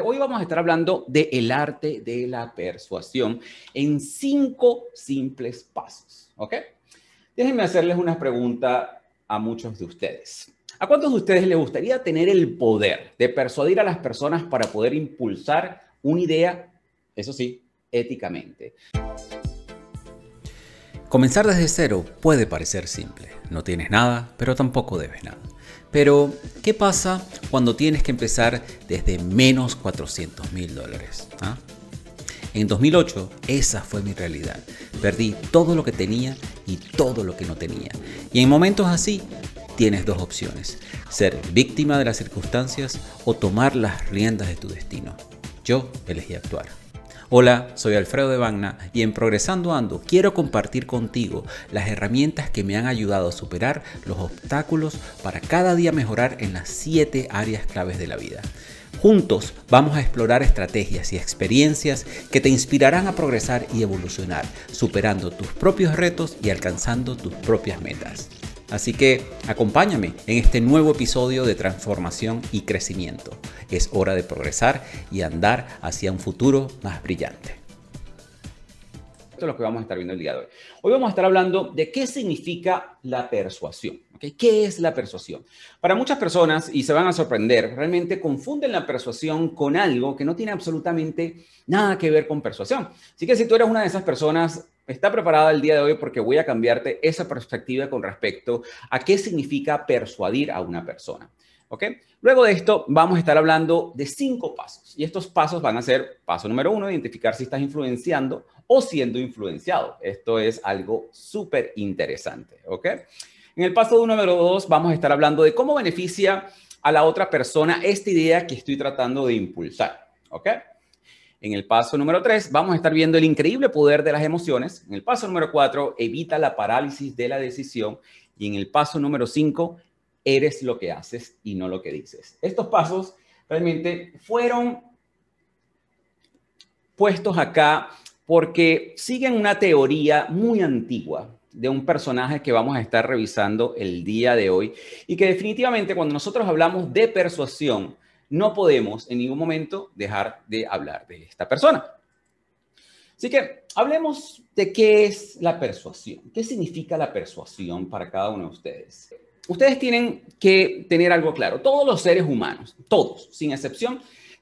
Hoy vamos a estar hablando el arte de la persuasión en cinco simples pasos, ¿ok? Déjenme hacerles una pregunta a muchos de ustedes. ¿A cuántos de ustedes les gustaría tener el poder de persuadir a las personas para poder impulsar una idea, eso sí, éticamente? Comenzar desde cero puede parecer simple. No tienes nada, pero tampoco debes nada. Pero, ¿qué pasa cuando tienes que empezar desde menos 400 mil dólares? ¿Ah? En 2008, esa fue mi realidad. Perdí todo lo que tenía y todo lo que no tenía. Y en momentos así, tienes dos opciones. Ser víctima de las circunstancias o tomar las riendas de tu destino. Yo elegí actuar. Hola, soy Alfredo de Bagna y en Progresando Ando quiero compartir contigo las herramientas que me han ayudado a superar los obstáculos para cada día mejorar en las siete áreas claves de la vida. Juntos vamos a explorar estrategias y experiencias que te inspirarán a progresar y evolucionar, superando tus propios retos y alcanzando tus propias metas. Así que acompáñame en este nuevo episodio de transformación y crecimiento. Es hora de progresar y andar hacia un futuro más brillante. Esto es lo que vamos a estar viendo el día de hoy. Hoy vamos a estar hablando de qué significa la persuasión. ¿Qué es la persuasión? Para muchas personas, y se van a sorprender, realmente confunden la persuasión con algo que no tiene absolutamente nada que ver con persuasión. Así que si tú eres una de esas personas, está preparada el día de hoy porque voy a cambiarte esa perspectiva con respecto a qué significa persuadir a una persona. ¿Ok? Luego de esto, vamos a estar hablando de cinco pasos. Y estos pasos van a ser, paso número uno, identificar si estás influenciando o siendo influenciado. Esto es algo súper interesante. ¿Ok? En el paso número dos, vamos a estar hablando de cómo beneficia a la otra persona esta idea que estoy tratando de impulsar. ¿Ok? En el paso número 3 vamos a estar viendo el increíble poder de las emociones. En el paso número 4, evita la parálisis de la decisión. Y en el paso número 5, eres lo que haces y no lo que dices. Estos pasos realmente fueron puestos acá porque siguen una teoría muy antigua de un personaje que vamos a estar revisando el día de hoy y que definitivamente cuando nosotros hablamos de persuasión, no podemos en ningún momento dejar de hablar de esta persona. Así que hablemos de qué es la persuasión. ¿Qué significa la persuasión para cada uno de ustedes? Ustedes tienen que tener algo claro. Todos los seres humanos, todos, sin excepción,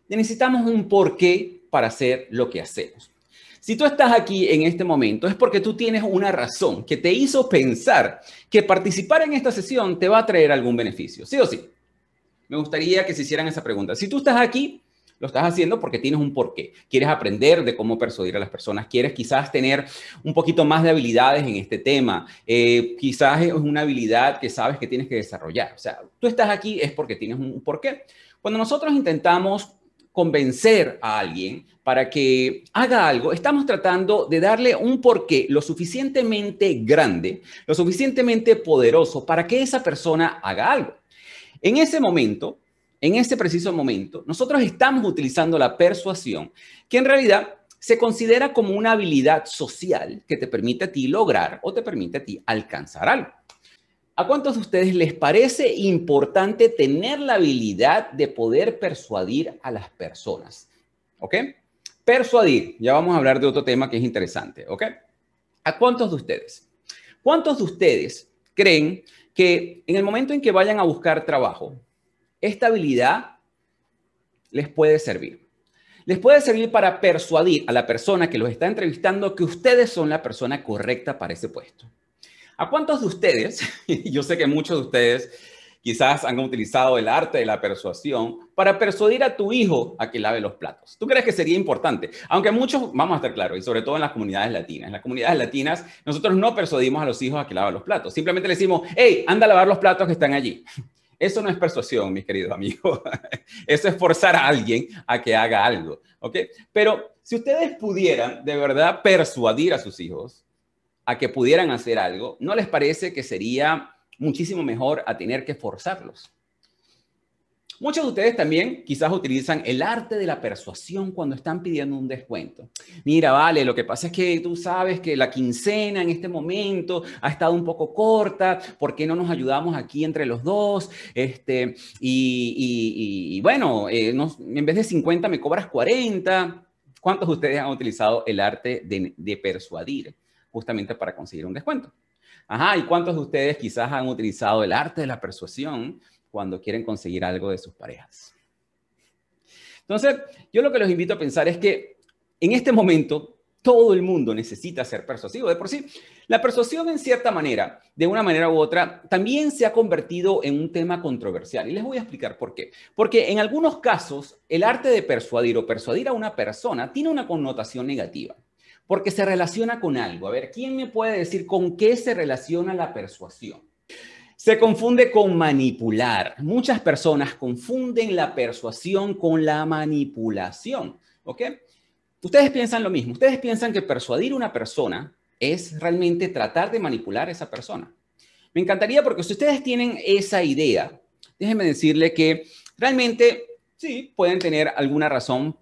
necesitamos un porqué para hacer lo que hacemos. Si tú estás aquí en este momento es porque tú tienes una razón que te hizo pensar que participar en esta sesión te va a traer algún beneficio, sí o sí me gustaría que se hicieran esa pregunta. Si tú estás aquí, lo estás haciendo porque tienes un porqué. Quieres aprender de cómo persuadir a las personas. Quieres quizás tener un poquito más de habilidades en este tema. Eh, quizás es una habilidad que sabes que tienes que desarrollar. O sea, tú estás aquí es porque tienes un porqué. Cuando nosotros intentamos convencer a alguien para que haga algo, estamos tratando de darle un porqué lo suficientemente grande, lo suficientemente poderoso para que esa persona haga algo. En ese momento, en ese preciso momento, nosotros estamos utilizando la persuasión, que en realidad se considera como una habilidad social que te permite a ti lograr o te permite a ti alcanzar algo. ¿A cuántos de ustedes les parece importante tener la habilidad de poder persuadir a las personas? ¿Ok? Persuadir. Ya vamos a hablar de otro tema que es interesante. ¿Ok? ¿A cuántos de ustedes? ¿Cuántos de ustedes creen en el momento en que vayan a buscar trabajo, esta habilidad les puede servir. Les puede servir para persuadir a la persona que los está entrevistando que ustedes son la persona correcta para ese puesto. ¿A cuántos de ustedes, yo sé que muchos de ustedes quizás han utilizado el arte de la persuasión para persuadir a tu hijo a que lave los platos. ¿Tú crees que sería importante? Aunque muchos, vamos a estar claros, y sobre todo en las comunidades latinas. En las comunidades latinas, nosotros no persuadimos a los hijos a que laven los platos. Simplemente le decimos, hey, anda a lavar los platos que están allí. Eso no es persuasión, mis queridos amigos. Eso es forzar a alguien a que haga algo. ¿Ok? Pero si ustedes pudieran de verdad persuadir a sus hijos a que pudieran hacer algo, ¿no les parece que sería muchísimo mejor a tener que forzarlos. Muchos de ustedes también quizás utilizan el arte de la persuasión cuando están pidiendo un descuento. Mira, vale, lo que pasa es que tú sabes que la quincena en este momento ha estado un poco corta, ¿por qué no nos ayudamos aquí entre los dos? Este, y, bueno, eh, en vez de 50 me cobras 40. ¿Cuántos de ustedes han utilizado el arte de, de persuadir justamente para conseguir un descuento? Ajá, ¿y cuántos de ustedes quizás han utilizado el arte de la persuasión cuando quieren conseguir algo de sus parejas. Entonces, yo lo que los invito a pensar es que en este momento todo el mundo necesita ser persuasivo. De por sí, la persuasión en cierta manera, de una manera u otra, también se ha convertido en un tema controversial. Y les voy a explicar por qué. Porque en algunos casos, el arte de persuadir o persuadir a una persona tiene una connotación negativa. Porque se relaciona con algo. A ver, ¿quién me puede decir con qué se relaciona la persuasión? Se confunde con manipular. Muchas personas confunden la persuasión con la manipulación. ¿Ok? Ustedes piensan lo mismo. Ustedes piensan que persuadir a una persona es realmente tratar de manipular a esa persona. Me encantaría porque si ustedes tienen esa idea, déjenme decirle que realmente sí, pueden tener alguna razón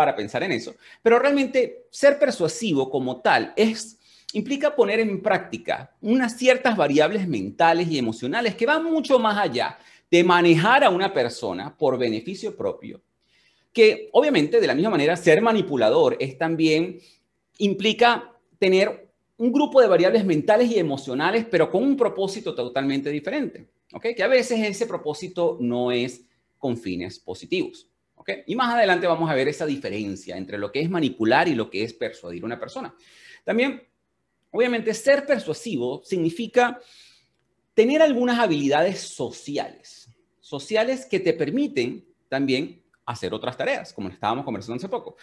para pensar en eso, pero realmente ser persuasivo como tal es implica poner en práctica unas ciertas variables mentales y emocionales que van mucho más allá de manejar a una persona por beneficio propio. Que obviamente de la misma manera ser manipulador es también implica tener un grupo de variables mentales y emocionales, pero con un propósito totalmente diferente. ¿ok? Que a veces ese propósito no es con fines positivos. Y más adelante vamos a ver esa diferencia entre lo que es manipular y lo que es persuadir a una persona. También Obviamente, ser persuasivo significa tener algunas habilidades sociales, sociales que te permiten también hacer otras tareas, como estábamos conversando hace poco.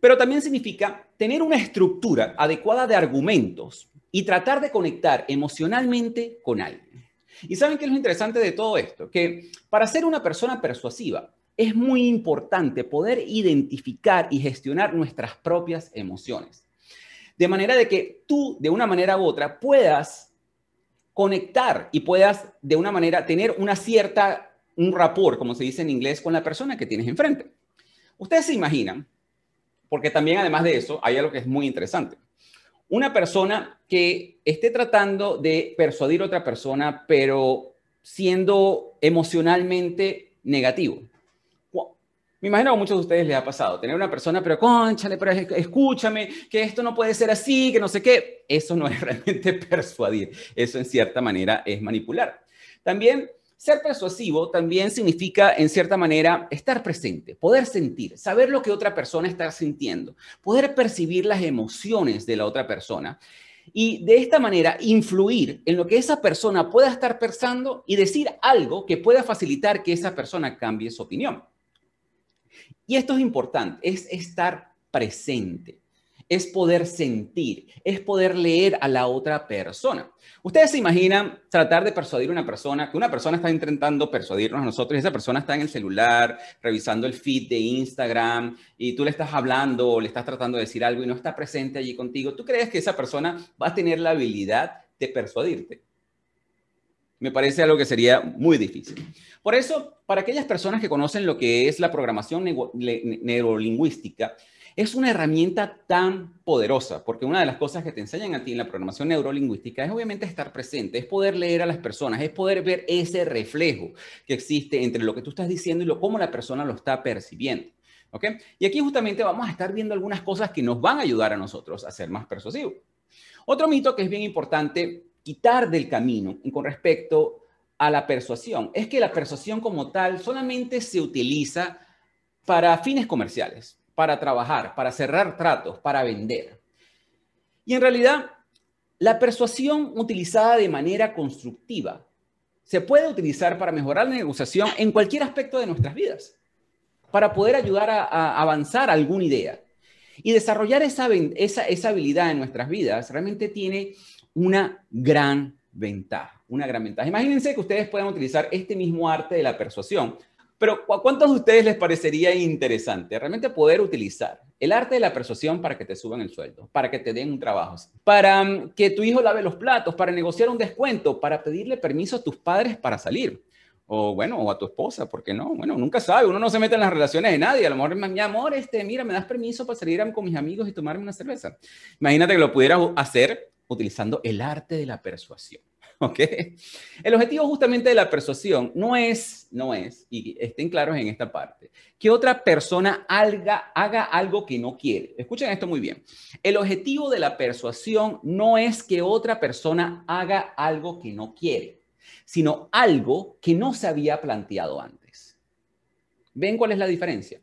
Pero también significa tener una estructura adecuada de argumentos y tratar de conectar emocionalmente con alguien. Y saben qué es lo interesante de todo esto, que para ser una persona persuasiva es muy importante poder identificar y gestionar nuestras propias emociones. De manera de que tú, de una manera u otra, puedas conectar y puedas, de una manera, tener una cierta, un rapport, como se dice en inglés, con la persona que tienes enfrente. Ustedes se imaginan, porque también además de eso, hay algo que es muy interesante. Una persona que esté tratando de persuadir a otra persona, pero siendo emocionalmente negativo. Me imagino que a muchos de ustedes les ha pasado tener una persona, pero conchale, pero escúchame, que esto no puede ser así, que no sé qué. Eso no es realmente persuadir, eso en cierta manera es manipular. También ser persuasivo también significa, en cierta manera, estar presente, poder sentir, saber lo que otra persona está sintiendo, poder percibir las emociones de la otra persona y de esta manera influir en lo que esa persona pueda estar pensando y decir algo que pueda facilitar que esa persona cambie su opinión. Y esto es importante, es estar presente, es poder sentir, es poder leer a la otra persona. Ustedes se imaginan tratar de persuadir a una persona, que una persona está intentando persuadirnos a nosotros y esa persona está en el celular revisando el feed de Instagram y tú le estás hablando o le estás tratando de decir algo y no está presente allí contigo. ¿Tú crees que esa persona va a tener la habilidad de persuadirte? Me parece algo que sería muy difícil. Por eso, para aquellas personas que conocen lo que es la programación neurolingüística, es una herramienta tan poderosa, porque una de las cosas que te enseñan a ti en la programación neurolingüística es obviamente estar presente, es poder leer a las personas, es poder ver ese reflejo que existe entre lo que tú estás diciendo y lo, cómo la persona lo está percibiendo. ¿ok? Y aquí justamente vamos a estar viendo algunas cosas que nos van a ayudar a nosotros a ser más persuasivos. Otro mito que es bien importante quitar del camino con respecto a la persuasión es que la persuasión como tal solamente se utiliza para fines comerciales, para trabajar, para cerrar tratos, para vender. Y en realidad, la persuasión utilizada de manera constructiva se puede utilizar para mejorar la negociación en cualquier aspecto de nuestras vidas, para poder ayudar a, avanzar alguna idea. Y desarrollar esa, esa, esa habilidad en nuestras vidas realmente tiene una gran ventaja, una gran ventaja. Imagínense que ustedes puedan utilizar este mismo arte de la persuasión, pero ¿a cuántos de ustedes les parecería interesante realmente poder utilizar el arte de la persuasión para que te suban el sueldo, para que te den un trabajo, para mm, que tu hijo lave los platos, para negociar un descuento, para pedirle permiso a tus padres para salir? O bueno, o a tu esposa, ¿por qué no? Bueno, nunca sabe, uno no se mete en las relaciones de nadie. A lo mejor, mi amor, este, mira, me das permiso para salir con mis amigos y tomarme una cerveza. Imagínate que lo pudiera hacer utilizando el arte de la persuasión. ¿Ok? El objetivo justamente de la persuasión no es, no es, y estén claros en esta parte, que otra persona haga, haga algo que no quiere. Escuchen esto muy bien. El objetivo de la persuasión no es que otra persona haga algo que no quiere, sino algo que no se había planteado antes. ¿Ven cuál es la diferencia?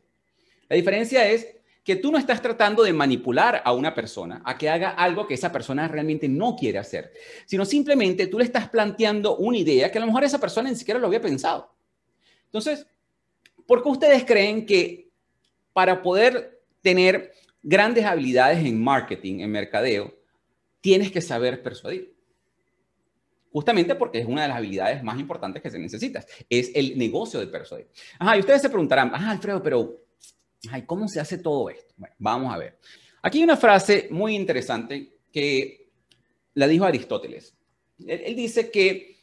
La diferencia es que tú no estás tratando de manipular a una persona a que haga algo que esa persona realmente no quiere hacer, sino simplemente tú le estás planteando una idea que a lo mejor esa persona ni siquiera lo había pensado. Entonces, ¿por qué ustedes creen que para poder tener grandes habilidades en marketing, en mercadeo, tienes que saber persuadir? Justamente porque es una de las habilidades más importantes que se necesita. Es el negocio de persuadir. Ajá, y ustedes se preguntarán, ajá, Alfredo, pero Ay, ¿cómo se hace todo esto? Bueno, vamos a ver. Aquí hay una frase muy interesante que la dijo Aristóteles. Él, dice que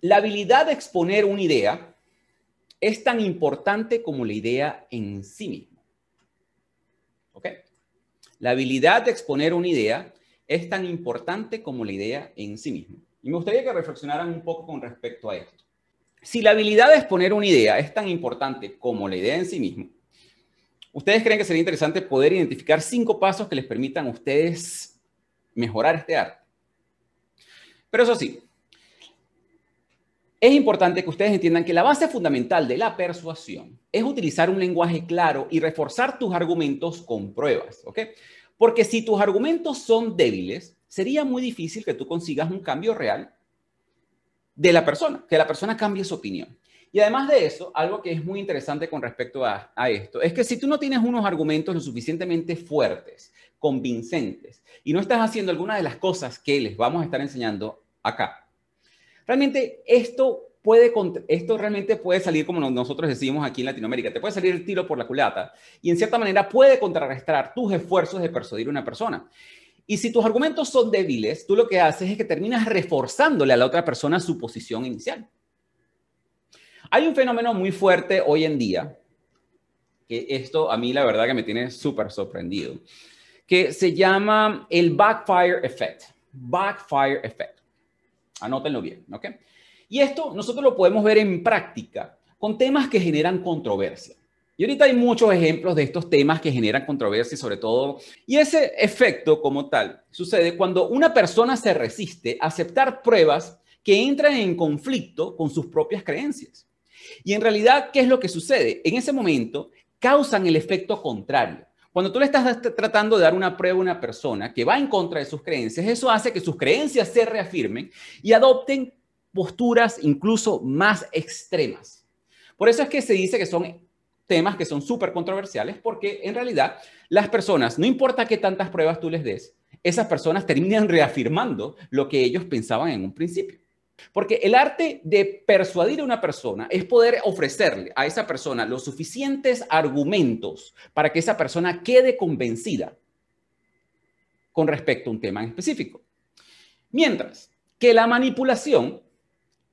la habilidad de exponer una idea es tan importante como la idea en sí misma. ¿Ok? La habilidad de exponer una idea es tan importante como la idea en sí misma. Y me gustaría que reflexionaran un poco con respecto a esto. Si la habilidad de exponer una idea es tan importante como la idea en sí misma, ¿Ustedes creen que sería interesante poder identificar cinco pasos que les permitan a ustedes mejorar este arte? Pero eso sí, es importante que ustedes entiendan que la base fundamental de la persuasión es utilizar un lenguaje claro y reforzar tus argumentos con pruebas, ¿ok? Porque si tus argumentos son débiles, sería muy difícil que tú consigas un cambio real de la persona, que la persona cambie su opinión. Y además de eso, algo que es muy interesante con respecto a, esto, es que si tú no tienes unos argumentos lo suficientemente fuertes, convincentes, y no estás haciendo alguna de las cosas que les vamos a estar enseñando acá, realmente esto puede, esto realmente puede salir como nosotros decimos aquí en Latinoamérica, te puede salir el tiro por la culata y en cierta manera puede contrarrestar tus esfuerzos de persuadir a una persona. Y si tus argumentos son débiles, tú lo que haces es que terminas reforzándole a la otra persona su posición inicial. Hay un fenómeno muy fuerte hoy en día, que esto a mí la verdad que me tiene súper sorprendido, que se llama el backfire effect. Backfire effect. Anótenlo bien, ¿ok? Y esto nosotros lo podemos ver en práctica con temas que generan controversia. Y ahorita hay muchos ejemplos de estos temas que generan controversia, sobre todo, y ese efecto como tal sucede cuando una persona se resiste a aceptar pruebas que entran en conflicto con sus propias creencias. Y en realidad, ¿qué es lo que sucede? En ese momento causan el efecto contrario. Cuando tú le estás tratando de dar una prueba a una persona que va en contra de sus creencias, eso hace que sus creencias se reafirmen y adopten posturas incluso más extremas. Por eso es que se dice que son temas que son súper controversiales porque en realidad las personas, no importa qué tantas pruebas tú les des, esas personas terminan reafirmando lo que ellos pensaban en un principio. Porque el arte de persuadir a una persona es poder ofrecerle a esa persona los suficientes argumentos para que esa persona quede convencida con respecto a un tema en específico. Mientras que la manipulación,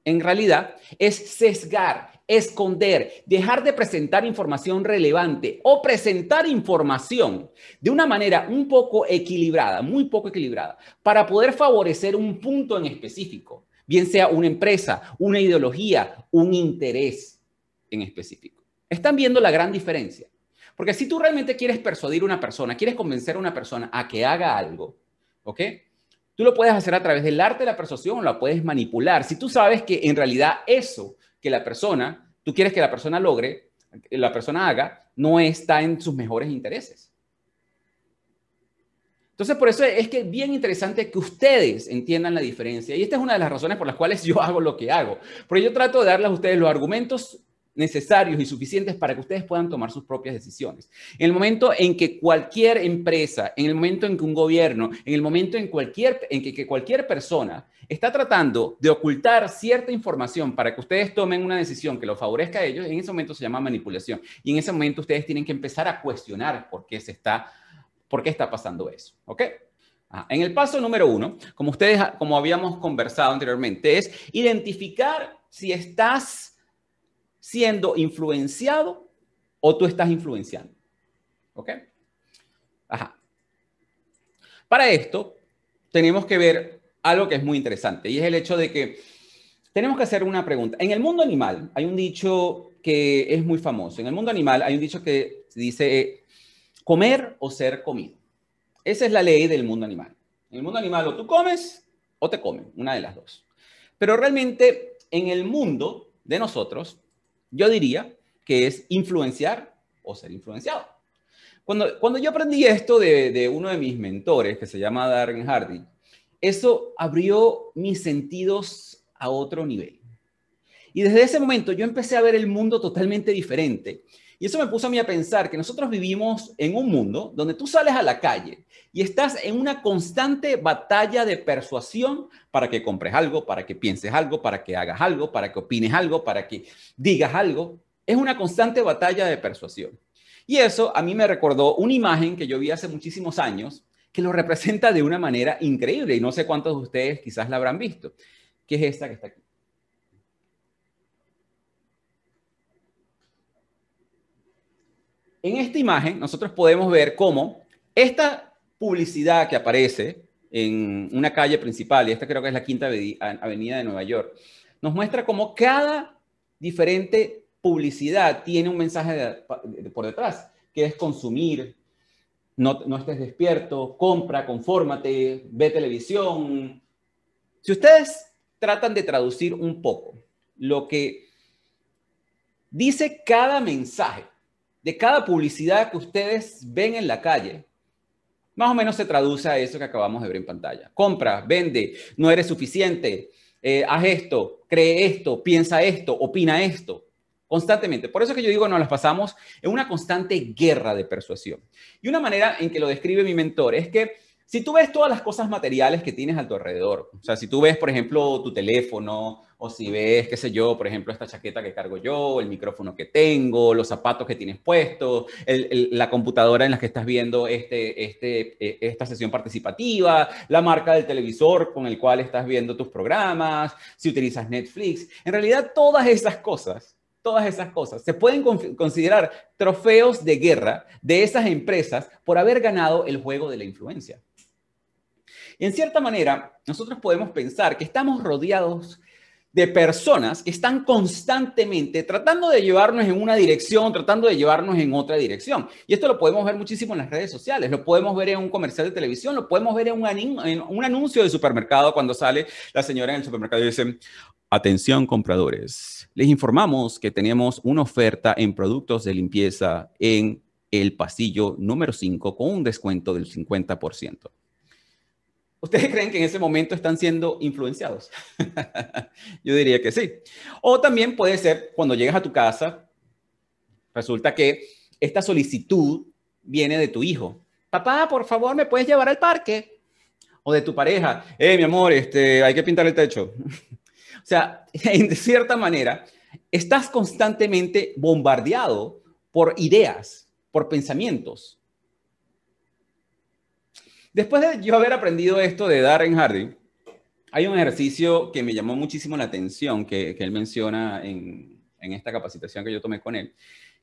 en realidad, es sesgar, esconder, dejar de presentar información relevante o presentar información de una manera un poco equilibrada, muy poco equilibrada, para poder favorecer un punto en específico bien sea una empresa, una ideología, un interés en específico. Están viendo la gran diferencia. Porque si tú realmente quieres persuadir a una persona, quieres convencer a una persona a que haga algo, ¿ok? Tú lo puedes hacer a través del arte de la persuasión o lo puedes manipular. Si tú sabes que en realidad eso que la persona, tú quieres que la persona logre, la persona haga, no está en sus mejores intereses. Entonces, por eso es que es bien interesante que ustedes entiendan la diferencia. Y esta es una de las razones por las cuales yo hago lo que hago. Porque yo trato de darles a ustedes los argumentos necesarios y suficientes para que ustedes puedan tomar sus propias decisiones. En el momento en que cualquier empresa, en el momento en que un gobierno, en el momento en, cualquier, en que, que cualquier persona está tratando de ocultar cierta información para que ustedes tomen una decisión que lo favorezca a ellos, en ese momento se llama manipulación. Y en ese momento ustedes tienen que empezar a cuestionar por qué se está ¿Por qué está pasando eso? ¿Ok? En el paso número uno, como ustedes, como habíamos conversado anteriormente, es identificar si estás siendo influenciado o tú estás influenciando. ¿Ok? Ajá. Para esto, tenemos que ver algo que es muy interesante y es el hecho de que tenemos que hacer una pregunta. En el mundo animal hay un dicho que es muy famoso. En el mundo animal hay un dicho que dice comer o ser comido. Esa es la ley del mundo animal. En el mundo animal o tú comes o te comen, una de las dos. Pero realmente en el mundo de nosotros, yo diría que es influenciar o ser influenciado. Cuando, cuando yo aprendí esto de, de uno de mis mentores, que se llama Darren Hardy, eso abrió mis sentidos a otro nivel. Y desde ese momento yo empecé a ver el mundo totalmente diferente. Y eso me puso a mí a pensar que nosotros vivimos en un mundo donde tú sales a la calle y estás en una constante batalla de persuasión para que compres algo, para que pienses algo, para que hagas algo, para que opines algo, para que digas algo. Es una constante batalla de persuasión. Y eso a mí me recordó una imagen que yo vi hace muchísimos años que lo representa de una manera increíble y no sé cuántos de ustedes quizás la habrán visto que es esta que está aquí. En esta imagen nosotros podemos ver cómo esta publicidad que aparece en una calle principal, y esta creo que es la quinta avenida de Nueva York, nos muestra cómo cada diferente publicidad tiene un mensaje por detrás, que es consumir, no, no estés despierto, compra, confórmate, ve televisión. Si ustedes tratan de traducir un poco lo que dice cada mensaje de cada publicidad que ustedes ven en la calle. Más o menos se traduce a eso que acabamos de ver en pantalla. Compra, vende, no eres suficiente, eh, haz esto, cree esto, piensa esto, opina esto, constantemente. Por eso que yo digo, nos las pasamos en una constante guerra de persuasión. Y una manera en que lo describe mi mentor es que si tú ves todas las cosas materiales que tienes a tu alrededor, o sea, si tú ves, por ejemplo, tu teléfono, o si ves, qué sé yo, por ejemplo, esta chaqueta que cargo yo, el micrófono que tengo, los zapatos que tienes puestos, la computadora en la que estás viendo este, este, e, esta sesión participativa, la marca del televisor con el cual estás viendo tus programas, si utilizas Netflix, en realidad todas esas cosas todas esas cosas. Se pueden considerar trofeos de guerra de esas empresas por haber ganado el juego de la influencia. En cierta manera, nosotros podemos pensar que estamos rodeados de personas que están constantemente tratando de llevarnos en una dirección, tratando de llevarnos en otra dirección. Y esto lo podemos ver muchísimo en las redes sociales, lo podemos ver en un comercial de televisión, lo podemos ver en un, en un anuncio de supermercado cuando sale la señora en el supermercado y dice, atención compradores, les informamos que tenemos una oferta en productos de limpieza en el pasillo número 5 con un descuento del 50%. ¿Ustedes creen que en ese momento están siendo influenciados? Yo diría que sí. O también puede ser cuando llegas a tu casa, resulta que esta solicitud viene de tu hijo. Papá, por favor, ¿me puedes llevar al parque? O de tu pareja. Eh, mi amor, este, hay que pintar el techo. o sea, de cierta manera, estás constantemente bombardeado por ideas, por pensamientos, Después de yo haber aprendido esto de Darren Hardy, hay un ejercicio que me llamó muchísimo la atención que, él menciona en, en esta capacitación que yo tomé con él,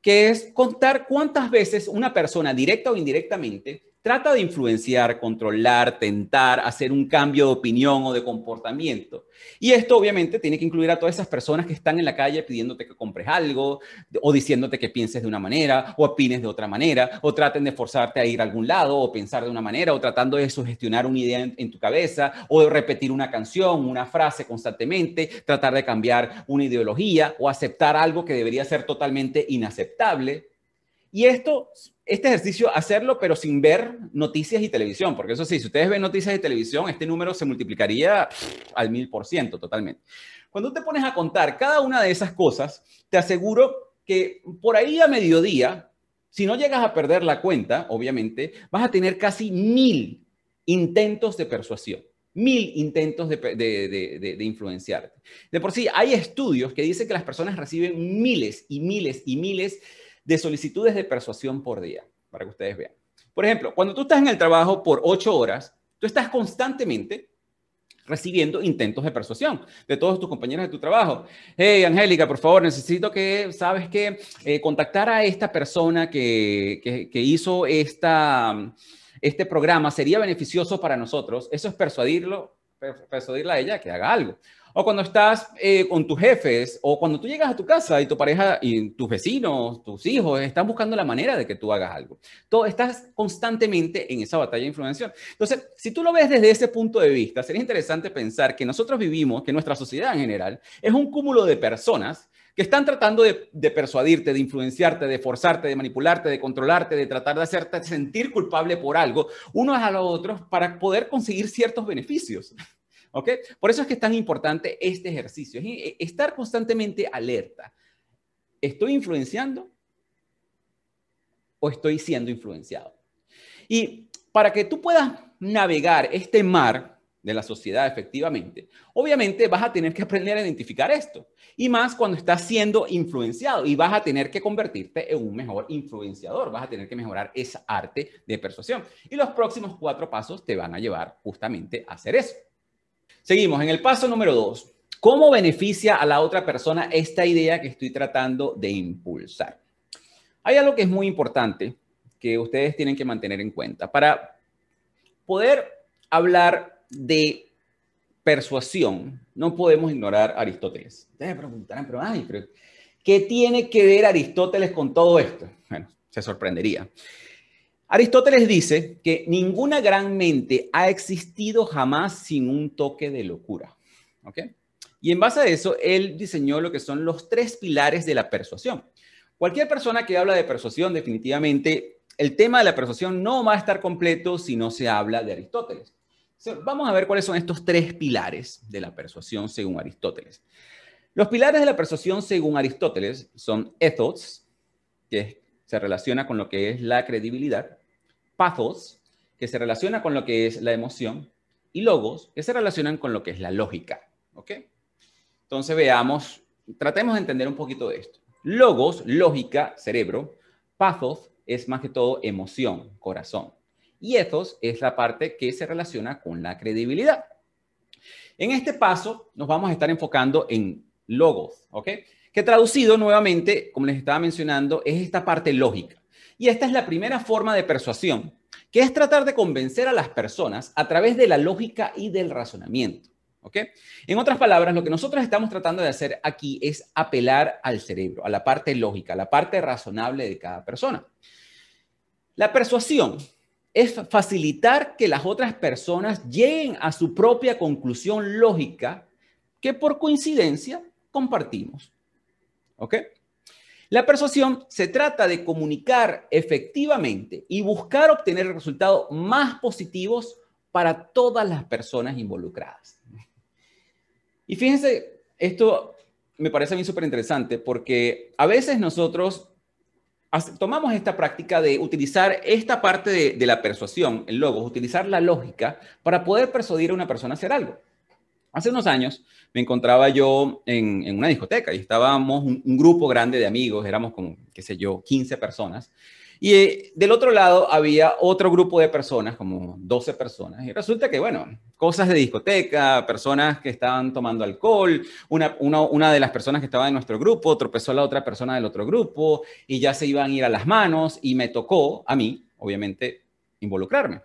que es contar cuántas veces una persona, directa o indirectamente, trata de influenciar, controlar, tentar, hacer un cambio de opinión o de comportamiento. Y esto obviamente tiene que incluir a todas esas personas que están en la calle pidiéndote que compres algo o diciéndote que pienses de una manera o opines de otra manera o traten de forzarte a ir a algún lado o pensar de una manera o tratando de sugestionar una idea en, tu cabeza o de repetir una canción, una frase constantemente, tratar de cambiar una ideología o aceptar algo que debería ser totalmente inaceptable. Y esto este ejercicio hacerlo, pero sin ver noticias y televisión, porque eso sí, si ustedes ven noticias y televisión, este número se multiplicaría al mil por ciento totalmente. Cuando te pones a contar cada una de esas cosas, te aseguro que por ahí a mediodía, si no llegas a perder la cuenta, obviamente, vas a tener casi mil intentos de persuasión mil intentos de, de, de, influenciarte. De por sí, hay estudios que dicen que las personas reciben miles y miles y miles de solicitudes de persuasión por día, para que ustedes vean. Por ejemplo, cuando tú estás en el trabajo por ocho horas, tú estás constantemente recibiendo intentos de persuasión de todos tus compañeros de tu trabajo. Hey, Angélica, por favor, necesito que, ¿sabes qué? Eh, contactar a esta persona que, que, hizo esta, este programa sería beneficioso para nosotros. Eso es persuadirlo, persuadirla a ella que haga algo. O cuando estás eh, con tus jefes, o cuando tú llegas a tu casa y tu pareja y tus vecinos, tus hijos, están buscando la manera de que tú hagas algo. Todo, estás constantemente en esa batalla de influencia. Entonces, si tú lo ves desde ese punto de vista, sería interesante pensar que nosotros vivimos, que nuestra sociedad en general es un cúmulo de personas que están tratando de, de, persuadirte, de influenciarte, de forzarte, de manipularte, de controlarte, de tratar de hacerte sentir culpable por algo, unos a los otros, para poder conseguir ciertos beneficios. ¿Ok? Por eso es que es tan importante este ejercicio, es eh, estar constantemente alerta. ¿Estoy influenciando o estoy siendo influenciado? Y para que tú puedas navegar este mar de la sociedad efectivamente, obviamente vas a tener que aprender a identificar esto. Y más cuando estás siendo influenciado y vas a tener que convertirte en un mejor influenciador, vas a tener que mejorar esa arte de persuasión. Y los próximos cuatro pasos te van a llevar justamente a hacer eso. Seguimos en el paso número dos. ¿Cómo beneficia a la otra persona esta idea que estoy tratando de impulsar? Hay algo que es muy importante que ustedes tienen que mantener en cuenta. Para poder hablar de persuasión, no podemos ignorar a Aristóteles. Ustedes preguntarán, pero, ay, pero ¿qué tiene que ver Aristóteles con todo esto? Bueno, se sorprendería. Aristóteles dice que ninguna gran mente ha existido jamás sin un toque de locura. ¿Ok? Y en base a eso, él diseñó lo que son los tres pilares de la persuasión. Cualquier persona que habla de persuasión, definitivamente, el tema de la persuasión no va a estar completo si no se habla de Aristóteles. vamos a ver cuáles son estos tres pilares de la persuasión según Aristóteles. Los pilares de la persuasión según Aristóteles son ethos, que se relaciona con lo que es la credibilidad, pathos, que se relaciona con lo que es la emoción, y logos, que se relacionan con lo que es la lógica. ¿Ok? Entonces veamos, tratemos de entender un poquito de esto. Logos, lógica, cerebro. Pathos es más que todo emoción, corazón. Y ethos es la parte que se relaciona con la credibilidad. En este paso nos vamos a estar enfocando en logos, ¿ok? Que traducido nuevamente, como les estaba mencionando, es esta parte lógica. Y esta es la primera forma de persuasión, que es tratar de convencer a las personas a través de la lógica y del razonamiento. ¿Ok? En otras palabras, lo que nosotros estamos tratando de hacer aquí es apelar al cerebro, a la parte lógica, a la parte razonable de cada persona. La persuasión es facilitar que las otras personas lleguen a su propia conclusión lógica que por coincidencia compartimos. ¿Ok? La persuasión se trata de comunicar efectivamente y buscar obtener resultados más positivos para todas las personas involucradas. Y fíjense, esto me parece a mí súper interesante porque a veces nosotros tomamos esta práctica de utilizar esta parte de, la persuasión, el logo, utilizar la lógica para poder persuadir a una persona a hacer algo. Hace unos años me encontraba yo en, una discoteca y estábamos un, grupo grande de amigos, éramos como, qué sé yo, 15 personas. Y eh, del otro lado había otro grupo de personas, como 12 personas. Y resulta que, bueno, cosas de discoteca, personas que estaban tomando alcohol, una, una, de las personas que estaba en nuestro grupo tropezó a la otra persona del otro grupo y ya se iban a ir a las manos y me tocó a mí, obviamente, involucrarme.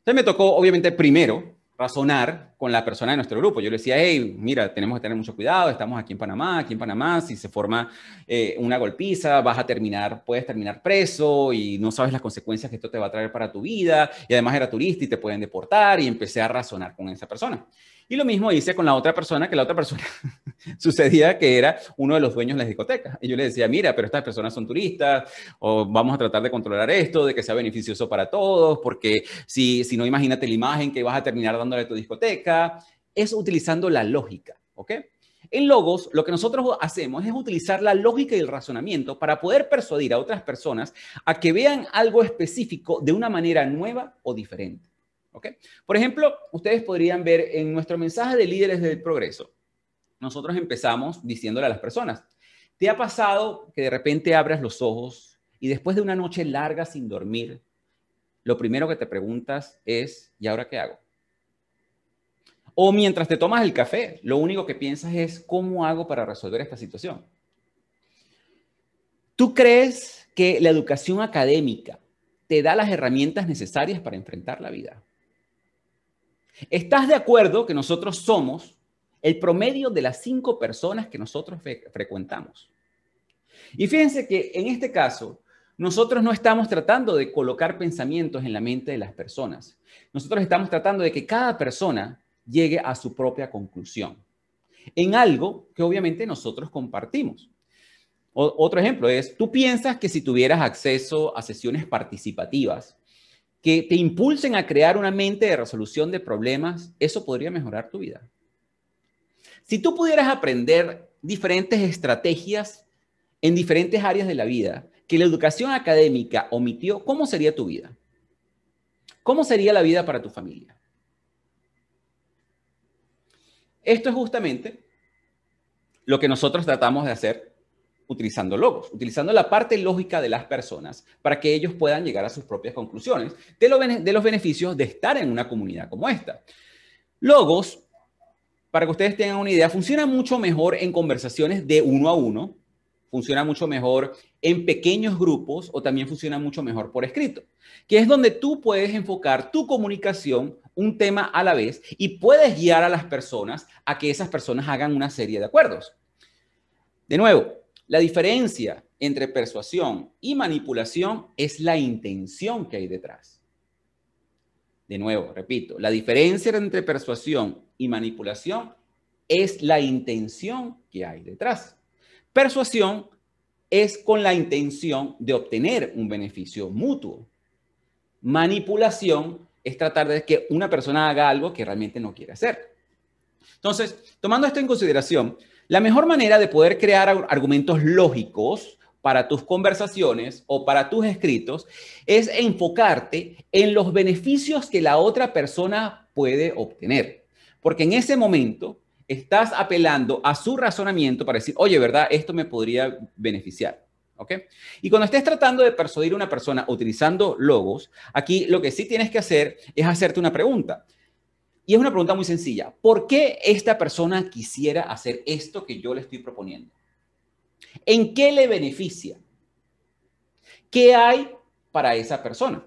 Entonces me tocó, obviamente, primero razonar con la persona de nuestro grupo. Yo le decía, hey, mira, tenemos que tener mucho cuidado, estamos aquí en Panamá, aquí en Panamá, si se forma eh, una golpiza, vas a terminar, puedes terminar preso y no sabes las consecuencias que esto te va a traer para tu vida, y además era turista y te pueden deportar, y empecé a razonar con esa persona. Y lo mismo hice con la otra persona, que la otra persona sucedía que era uno de los dueños de la discoteca. Y yo le decía, mira, pero estas personas son turistas, o vamos a tratar de controlar esto, de que sea beneficioso para todos, porque si, si no, imagínate la imagen que vas a terminar dándole a tu discoteca. Es utilizando la lógica, ¿ok? En Logos, lo que nosotros hacemos es utilizar la lógica y el razonamiento para poder persuadir a otras personas a que vean algo específico de una manera nueva o diferente. Por ejemplo, ustedes podrían ver en nuestro mensaje de líderes del progreso, nosotros empezamos diciéndole a las personas, ¿te ha pasado que de repente abras los ojos y después de una noche larga sin dormir, lo primero que te preguntas es, ¿y ahora qué hago? O mientras te tomas el café, lo único que piensas es cómo hago para resolver esta situación. ¿Tú crees que la educación académica te da las herramientas necesarias para enfrentar la vida? ¿Estás de acuerdo que nosotros somos el promedio de las cinco personas que nosotros frecuentamos? Y fíjense que en este caso, nosotros no estamos tratando de colocar pensamientos en la mente de las personas. Nosotros estamos tratando de que cada persona llegue a su propia conclusión en algo que obviamente nosotros compartimos. otro ejemplo es, tú piensas que si tuvieras acceso a sesiones participativas que te impulsen a crear una mente de resolución de problemas, eso podría mejorar tu vida. Si tú pudieras aprender diferentes estrategias en diferentes áreas de la vida que la educación académica omitió, ¿cómo sería tu vida? ¿Cómo sería la vida para tu familia? Esto es justamente lo que nosotros tratamos de hacer utilizando logos, utilizando la parte lógica de las personas para que ellos puedan llegar a sus propias conclusiones de, los beneficios de estar en una comunidad como esta. Logos, para que ustedes tengan una idea, funciona mucho mejor en conversaciones de uno a uno, funciona mucho mejor en pequeños grupos o también funciona mucho mejor por escrito, que es donde tú puedes enfocar tu comunicación un tema a la vez y puedes guiar a las personas a que esas personas hagan una serie de acuerdos. De nuevo, la diferencia entre persuasión y manipulación es la intención que hay detrás. De nuevo, repito, la diferencia entre persuasión y manipulación es la intención que hay detrás. Persuasión es con la intención de obtener un beneficio mutuo. Manipulación es tratar de que una persona haga algo que realmente no quiere hacer. Entonces, tomando esto en consideración, la mejor manera de poder crear argumentos lógicos para tus conversaciones o para tus escritos es enfocarte en los beneficios que la otra persona puede obtener. Porque en ese momento estás apelando a su razonamiento para decir, oye, ¿verdad? Esto me podría beneficiar. ¿Ok? Y cuando estés tratando de persuadir a una persona utilizando logos, aquí lo que sí tienes que hacer es hacerte una pregunta. Y es una pregunta muy sencilla. ¿Por qué esta persona quisiera hacer esto que yo le estoy proponiendo? ¿En qué le beneficia? ¿Qué hay para esa persona?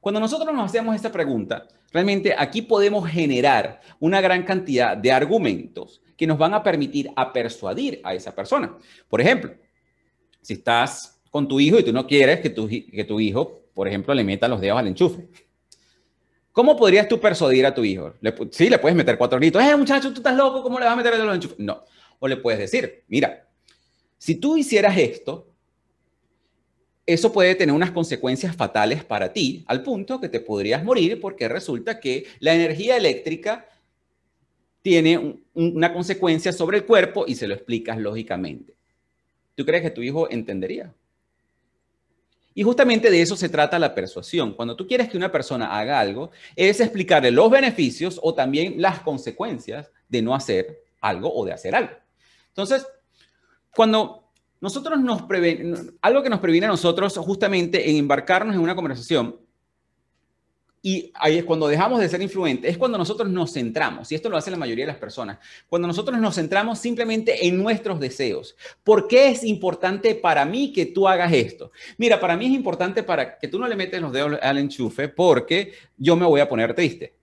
Cuando nosotros nos hacemos esta pregunta, realmente aquí podemos generar una gran cantidad de argumentos que nos van a permitir a persuadir a esa persona. Por ejemplo, si estás con tu hijo y tú no quieres que tu, que tu hijo, por ejemplo, le meta los dedos al enchufe. ¿Cómo podrías tú persuadir a tu hijo? sí, le puedes meter cuatro gritos. ¡Eh, muchacho, tú estás loco! ¿Cómo le vas a meter el dedo al enchufe? No. O le puedes decir, mira, si tú hicieras esto, eso puede tener unas consecuencias fatales para ti, al punto que te podrías morir porque resulta que la energía eléctrica tiene una consecuencia sobre el cuerpo y se lo explicas lógicamente. ¿Tú crees que tu hijo entendería? Y justamente de eso se trata la persuasión. Cuando tú quieres que una persona haga algo, es explicarle los beneficios o también las consecuencias de no hacer algo o de hacer algo. Entonces, cuando nosotros nos preven, algo que nos previene a nosotros justamente en embarcarnos en una conversación y ahí es cuando dejamos de ser influentes, es cuando nosotros nos centramos, y esto lo hace la mayoría de las personas, cuando nosotros nos centramos simplemente en nuestros deseos. ¿Por qué es importante para mí que tú hagas esto? Mira, para mí es importante para que tú no le metes los dedos al enchufe porque yo me voy a poner triste.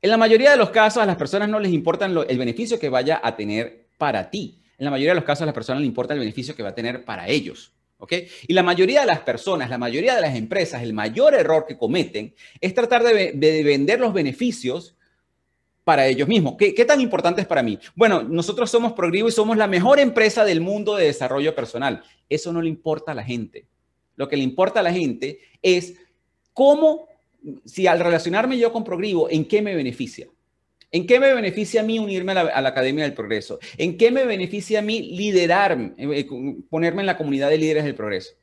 En la mayoría de los casos a las personas no les importa el beneficio que vaya a tener para ti. En la mayoría de los casos a las personas les importa el beneficio que va a tener para ellos. Y la mayoría de las personas, la mayoría de las empresas, el mayor error que cometen es tratar de, vender los beneficios para ellos mismos. ¿Qué, tan importante es para mí? Bueno, nosotros somos Progrivo y somos la mejor empresa del mundo de desarrollo personal. Eso no le importa a la gente. Lo que le importa a la gente es cómo, si al relacionarme yo con Progrivo, ¿en qué me beneficia? ¿En qué me beneficia a mí unirme a la, Academia del Progreso? ¿En qué me beneficia a mí liderar, eh, eh, ponerme en la comunidad de líderes del progreso?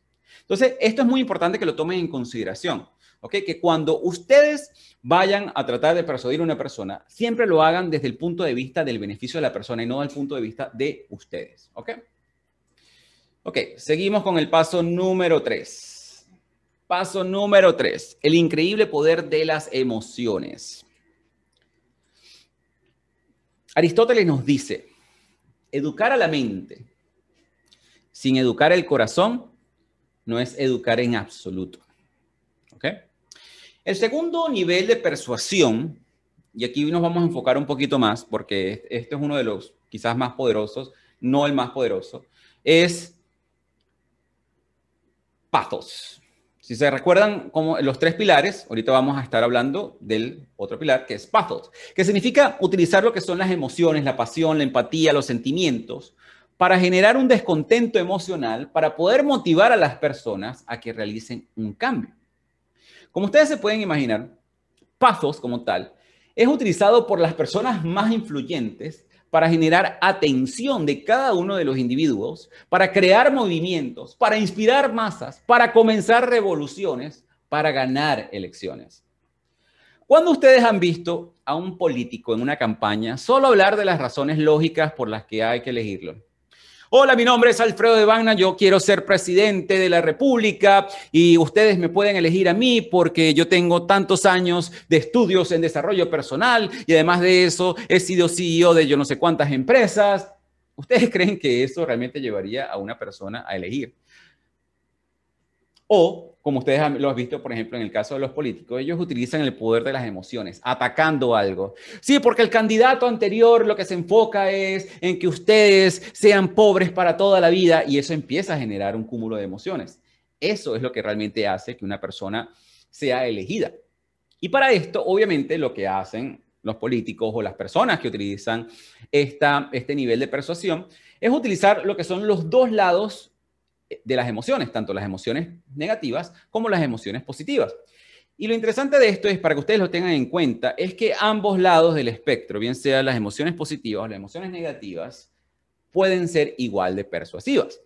Entonces, esto es muy importante que lo tomen en consideración. ¿ok? Que cuando ustedes vayan a tratar de persuadir a una persona, siempre lo hagan desde el punto de vista del beneficio de la persona y no del punto de vista de ustedes. ¿Ok? Ok, seguimos con el paso número tres. Paso número tres, el increíble poder de las emociones. Aristóteles nos dice, educar a la mente sin educar el corazón no es educar en absoluto. El segundo nivel de persuasión, y aquí nos vamos a enfocar un poquito más, porque este es uno de los quizás más poderosos, no el más poderoso, es pathos. Si se recuerdan como los tres pilares, ahorita vamos a estar hablando del otro pilar que es pathos, que significa utilizar lo que son las emociones, la pasión, la empatía, los sentimientos, para generar un descontento emocional, para poder motivar a las personas a que realicen un cambio. Como ustedes se pueden imaginar, pathos como tal es utilizado por las personas más influyentes para generar atención de cada uno de los individuos, para crear movimientos, para inspirar masas, para comenzar revoluciones, para ganar elecciones. ¿Cuándo ustedes han visto a un político en una campaña solo hablar de las razones lógicas por las que hay que elegirlo? Hola, mi nombre es Alfredo de Bagna, yo quiero ser presidente de la República y ustedes me pueden elegir a mí porque yo tengo tantos años de estudios en desarrollo personal y además de eso he sido CEO de yo no sé cuántas empresas. ¿Ustedes creen que eso realmente llevaría a una persona a elegir? O como ustedes lo han visto, por ejemplo, en el caso de los políticos, ellos utilizan el poder de las emociones, atacando algo. Sí, porque el candidato anterior lo que se enfoca es en que ustedes sean pobres para toda la vida y eso empieza a generar un cúmulo de emociones. Eso es lo que realmente hace que una persona sea elegida. Y para esto, obviamente, lo que hacen los políticos o las personas que utilizan esta, este nivel de persuasión es utilizar lo que son los dos lados de las emociones, tanto las emociones negativas como las emociones positivas. Y lo interesante de esto es, para que ustedes lo tengan en cuenta, es que ambos lados del espectro, bien sean las emociones positivas o las emociones negativas, pueden ser igual de persuasivas.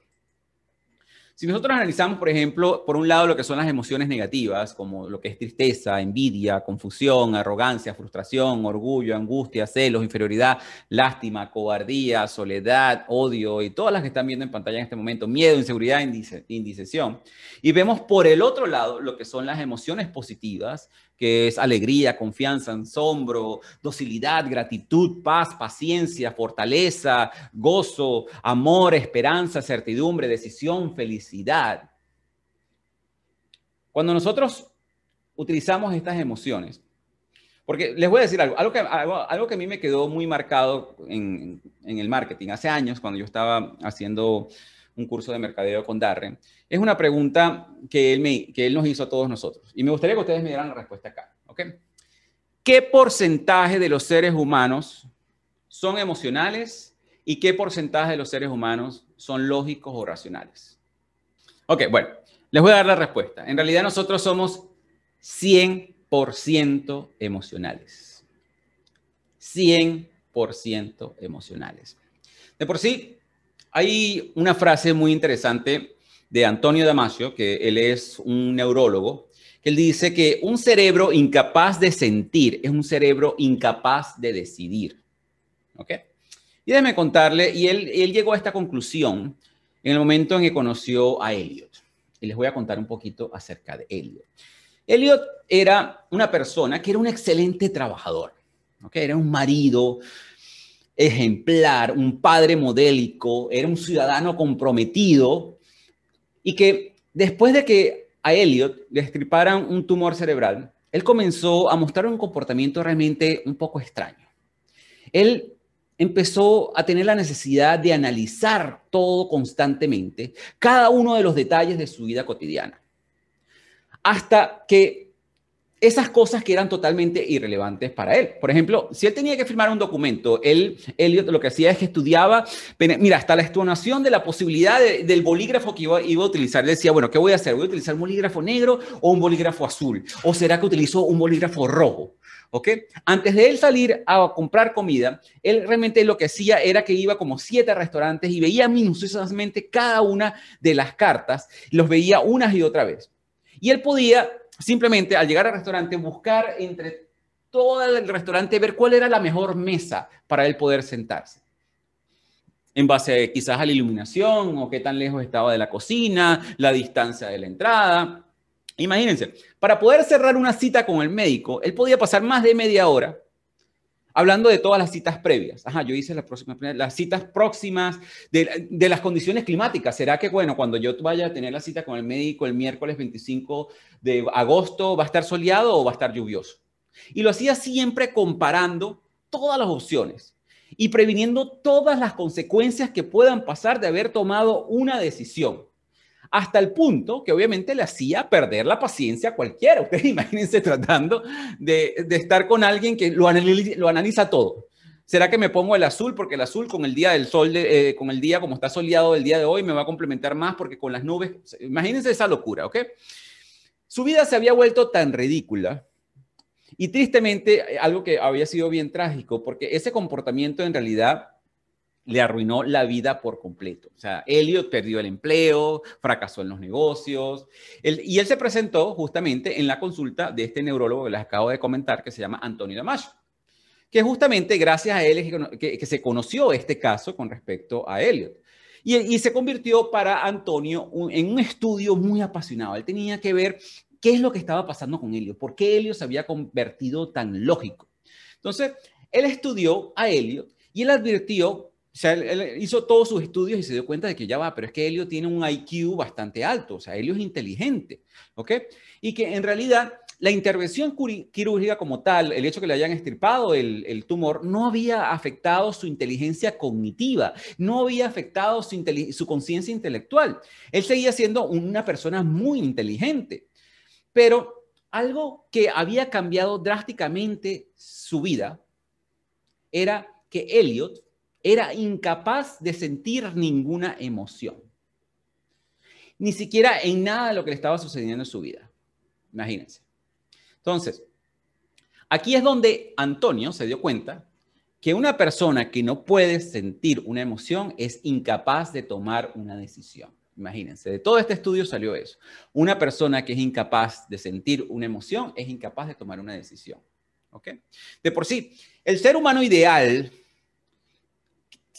Si nosotros analizamos, por ejemplo, por un lado lo que son las emociones negativas, como lo que es tristeza, envidia, confusión, arrogancia, frustración, orgullo, angustia, celos, inferioridad, lástima, cobardía, soledad, odio y todas las que están viendo en pantalla en este momento, miedo, inseguridad, indecisión. Y vemos por el otro lado lo que son las emociones positivas, que es alegría, confianza, asombro, docilidad, gratitud, paz, paciencia, fortaleza, gozo, amor, esperanza, certidumbre, decisión, felicidad. Cuando nosotros utilizamos estas emociones, porque les voy a decir algo, algo que, algo, que a mí me quedó muy marcado en, en el marketing hace años, cuando yo estaba haciendo un curso de mercadeo con Darren, es una pregunta que él, que nos hizo a todos nosotros. Y me gustaría que ustedes me dieran la respuesta acá. ¿ok? ¿Qué porcentaje de los seres humanos son emocionales y qué porcentaje de los seres humanos son lógicos o racionales? Ok, bueno, les voy a dar la respuesta. En realidad nosotros somos 100% emocionales. 100% emocionales. De por sí, hay una frase muy interesante de Antonio Damasio, que él es un neurólogo, que él dice que un cerebro incapaz de sentir es un cerebro incapaz de decidir. ¿Ok? Y déjeme contarle, y él, él llegó a esta conclusión en el momento en que conoció a Elliot. Y les voy a contar un poquito acerca de Elliot. Elliot era una persona que era un excelente trabajador. ¿ok? Era un marido, ejemplar, un padre modélico, era un ciudadano comprometido y que después de que a Elliot le estriparan un tumor cerebral, él comenzó a mostrar un comportamiento realmente un poco extraño. Él empezó a tener la necesidad de analizar todo constantemente, cada uno de los detalles de su vida cotidiana, hasta que esas cosas que eran totalmente irrelevantes para él. Por ejemplo, si él tenía que firmar un documento, él, Elliot lo que hacía es que estudiaba, mira, hasta la extonación de la posibilidad del bolígrafo que iba, a utilizar. Él decía, bueno, ¿qué voy a hacer? ¿Voy a utilizar un bolígrafo negro o un bolígrafo azul? ¿O será que utilizo un bolígrafo rojo? ¿Ok? Antes de él salir a comprar comida, él realmente lo que hacía era que iba como siete restaurantes y veía minuciosamente cada una de las cartas, los veía unas y otra vez. Y él podía simplemente al llegar al restaurante buscar entre todo el restaurante, ver cuál era la mejor mesa para él poder sentarse. En base quizás a la iluminación o qué tan lejos estaba de la cocina, la distancia de la entrada. Imagínense, para poder cerrar una cita con el médico, él podía pasar más de media hora hablando de todas las citas previas. Ajá, yo hice las, próximas, las citas próximas de, de, las condiciones climáticas. ¿Será que, bueno, cuando yo vaya a tener la cita con el médico el miércoles 25 de agosto, va a estar soleado o va a estar lluvioso? Y lo hacía siempre comparando todas las opciones y previniendo todas las consecuencias que puedan pasar de haber tomado una decisión hasta el punto que obviamente le hacía perder la paciencia a cualquiera. Ustedes imagínense tratando de, estar con alguien que lo analiza, todo. ¿Será que me pongo el azul? Porque el azul con el día del sol, eh, con el día como está soleado el día de hoy, me va a complementar más porque con las nubes, imagínense esa locura, ¿ok? Su vida se había vuelto tan ridícula y tristemente algo que había sido bien trágico porque ese comportamiento en realidad le arruinó la vida por completo. O sea, Elliot perdió el empleo, fracasó en los negocios, y él se presentó justamente en la consulta de este neurólogo que les acabo de comentar, que se llama Antonio Damasio, que justamente gracias a él que, que, se conoció este caso con respecto a Elliot. Y, y se convirtió para Antonio en un estudio muy apasionado. Él tenía que ver qué es lo que estaba pasando con Elliot, por qué Elliot se había convertido tan lógico. Entonces, él estudió a Elliot y él advirtió o sea, él, hizo todos sus estudios y se dio cuenta de que ya va, pero es que Helio tiene un IQ bastante alto, o sea, Helio es inteligente, ¿ok? Y que en realidad la intervención quirúrgica como tal, el hecho que le hayan estirpado el, el tumor, no había afectado su inteligencia cognitiva, no había afectado su, su conciencia intelectual. Él seguía siendo una persona muy inteligente, pero algo que había cambiado drásticamente su vida era que Elliot era incapaz de sentir ninguna emoción. Ni siquiera en nada de lo que le estaba sucediendo en su vida. Imagínense. Entonces, aquí es donde Antonio se dio cuenta que una persona que no puede sentir una emoción es incapaz de tomar una decisión. Imagínense, de todo este estudio salió eso. Una persona que es incapaz de sentir una emoción es incapaz de tomar una decisión. ¿Ok? De por sí, el ser humano ideal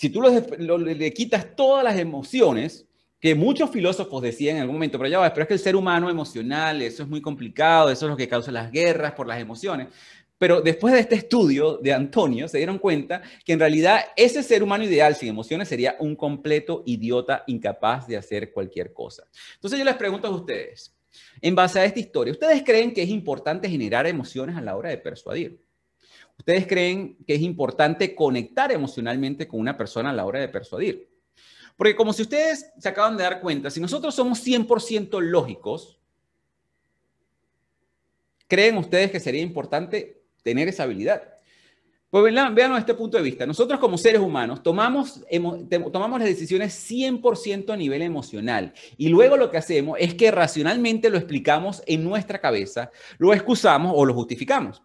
si tú le quitas todas las emociones, que muchos filósofos decían en algún momento, pero ya va, pero es que el ser humano emocional, eso es muy complicado, eso es lo que causa las guerras por las emociones. Pero después de este estudio de Antonio, se dieron cuenta que en realidad ese ser humano ideal sin emociones sería un completo idiota incapaz de hacer cualquier cosa. Entonces yo les pregunto a ustedes, en base a esta historia, ¿ustedes creen que es importante generar emociones a la hora de persuadir? ¿Ustedes creen que es importante conectar emocionalmente con una persona a la hora de persuadir? Porque como si ustedes se acaban de dar cuenta, si nosotros somos 100% lógicos, ¿creen ustedes que sería importante tener esa habilidad? Pues vean, vean este punto de vista. Nosotros como seres humanos tomamos, tomamos las decisiones 100% a nivel emocional y luego lo que hacemos es que racionalmente lo explicamos en nuestra cabeza, lo excusamos o lo justificamos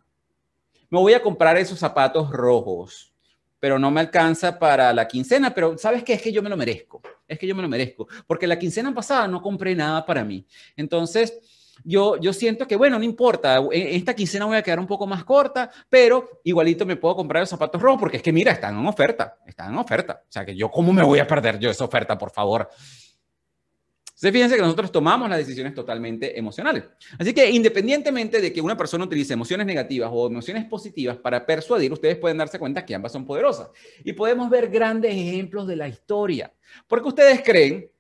me voy a comprar esos zapatos rojos, pero no me alcanza para la quincena, pero ¿sabes qué? Es que yo me lo merezco, es que yo me lo merezco, porque la quincena pasada no compré nada para mí. Entonces, yo, yo siento que, bueno, no importa, esta quincena voy a quedar un poco más corta, pero igualito me puedo comprar los zapatos rojos, porque es que, mira, están en oferta, están en oferta. O sea, que yo, ¿cómo me voy a perder yo esa oferta, por favor? Entonces, fíjense que nosotros tomamos las decisiones totalmente emocionales. Así que independientemente de que una persona utilice emociones negativas o emociones positivas para persuadir, ustedes pueden darse cuenta que ambas son poderosas. Y podemos ver grandes ejemplos de la historia. Porque ustedes creen,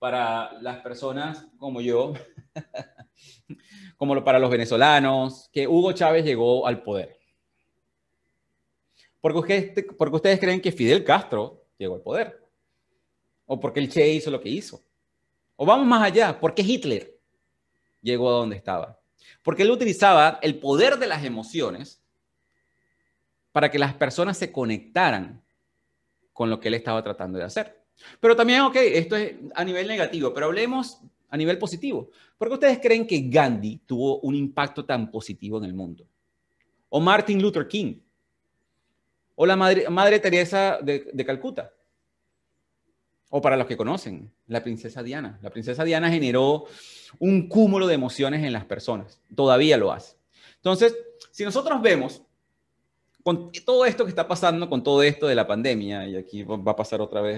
para las personas como yo, como para los venezolanos, que Hugo Chávez llegó al poder. Porque ustedes, porque ustedes creen que Fidel Castro llegó al poder. O porque el Che hizo lo que hizo. O vamos más allá, ¿por qué Hitler llegó a donde estaba? Porque él utilizaba el poder de las emociones para que las personas se conectaran con lo que él estaba tratando de hacer. Pero también, ok, esto es a nivel negativo, pero hablemos a nivel positivo. ¿Por qué ustedes creen que Gandhi tuvo un impacto tan positivo en el mundo? O Martin Luther King. O la Madre, Teresa de, de Calcuta. O para los que conocen, la princesa Diana. La princesa Diana generó un cúmulo de emociones en las personas. Todavía lo hace. Entonces, si nosotros vemos con todo esto que está pasando, con todo esto de la pandemia, y aquí va a pasar otra vez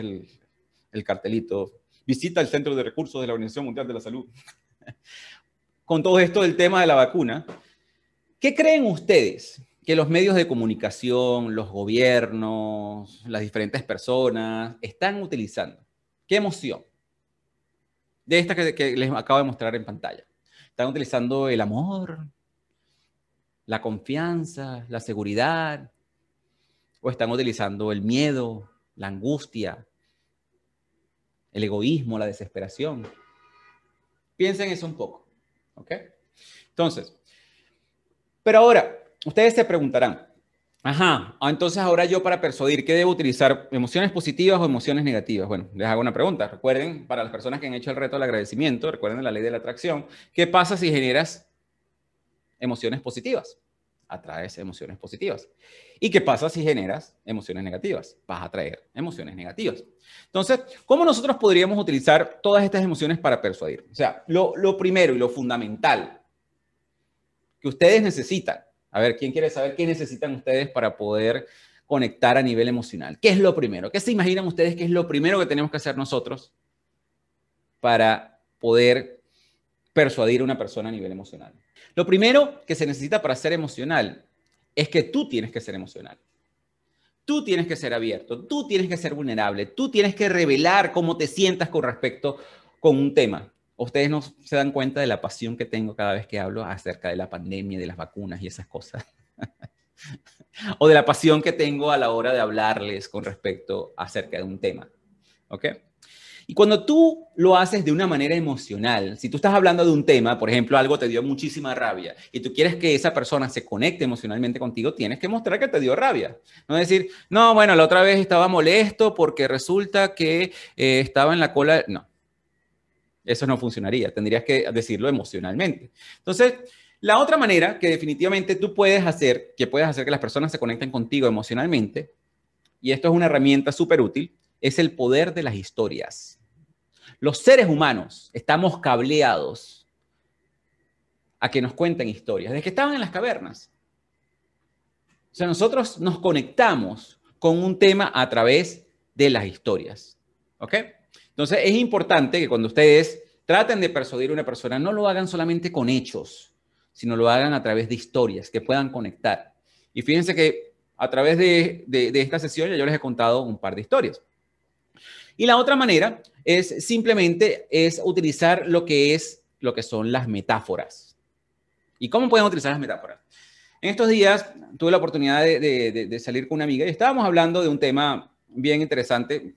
el, cartelito, visita el Centro de Recursos de la Organización Mundial de la Salud, con todo esto del tema de la vacuna, ¿qué creen ustedes que los medios de comunicación, los gobiernos, las diferentes personas están utilizando. ¿Qué emoción? De esta que, les acabo de mostrar en pantalla. Están utilizando el amor, la confianza, la seguridad, o están utilizando el miedo, la angustia, el egoísmo, la desesperación. Piensen eso un poco, ¿ok? Entonces, pero ahora, ustedes se preguntarán, ajá, ah, entonces ahora yo para persuadir, ¿qué debo utilizar? ¿Emociones positivas o emociones negativas? Bueno, les hago una pregunta. Recuerden, para las personas que han hecho el reto del agradecimiento, recuerden la ley de la atracción, ¿qué pasa si generas emociones positivas? Atraes emociones positivas. ¿Y qué pasa si generas emociones negativas? Vas a atraer emociones negativas. Entonces, ¿cómo nosotros podríamos utilizar todas estas emociones para persuadir? O sea, lo, lo primero y lo fundamental que ustedes necesitan a ver, ¿quién quiere saber qué necesitan ustedes para poder conectar a nivel emocional? ¿Qué es lo primero? ¿Qué se imaginan ustedes que es lo primero que tenemos que hacer nosotros para poder persuadir a una persona a nivel emocional? Lo primero que se necesita para ser emocional es que tú tienes que ser emocional. Tú tienes que ser abierto, tú tienes que ser vulnerable, tú tienes que revelar cómo te sientas con respecto con un tema ustedes no se dan cuenta de la pasión que tengo cada vez que hablo acerca de la pandemia, de las vacunas y esas cosas. o de la pasión que tengo a la hora de hablarles con respecto acerca de un tema. ¿Ok? Y cuando tú lo haces de una manera emocional, si tú estás hablando de un tema, por ejemplo, algo te dio muchísima rabia y tú quieres que esa persona se conecte emocionalmente contigo, tienes que mostrar que te dio rabia. No decir, no, bueno, la otra vez estaba molesto porque resulta que eh, estaba en la cola. No, eso no funcionaría, tendrías que decirlo emocionalmente. Entonces, la otra manera que definitivamente tú puedes hacer, que puedes hacer que las personas se conecten contigo emocionalmente, y esto es una herramienta súper útil, es el poder de las historias. Los seres humanos estamos cableados a que nos cuenten historias, desde que estaban en las cavernas. O sea, nosotros nos conectamos con un tema a través de las historias. ¿Ok? Entonces, es importante que cuando ustedes traten de persuadir a una persona, no lo hagan solamente con hechos, sino lo hagan a través de historias que puedan conectar. Y fíjense que a través de, esta sesión ya yo les he contado un par de historias. Y la otra manera es simplemente es utilizar lo que es lo que son las metáforas. ¿Y cómo pueden utilizar las metáforas? En estos días tuve la oportunidad de, de, salir con una amiga y estábamos hablando de un tema bien interesante,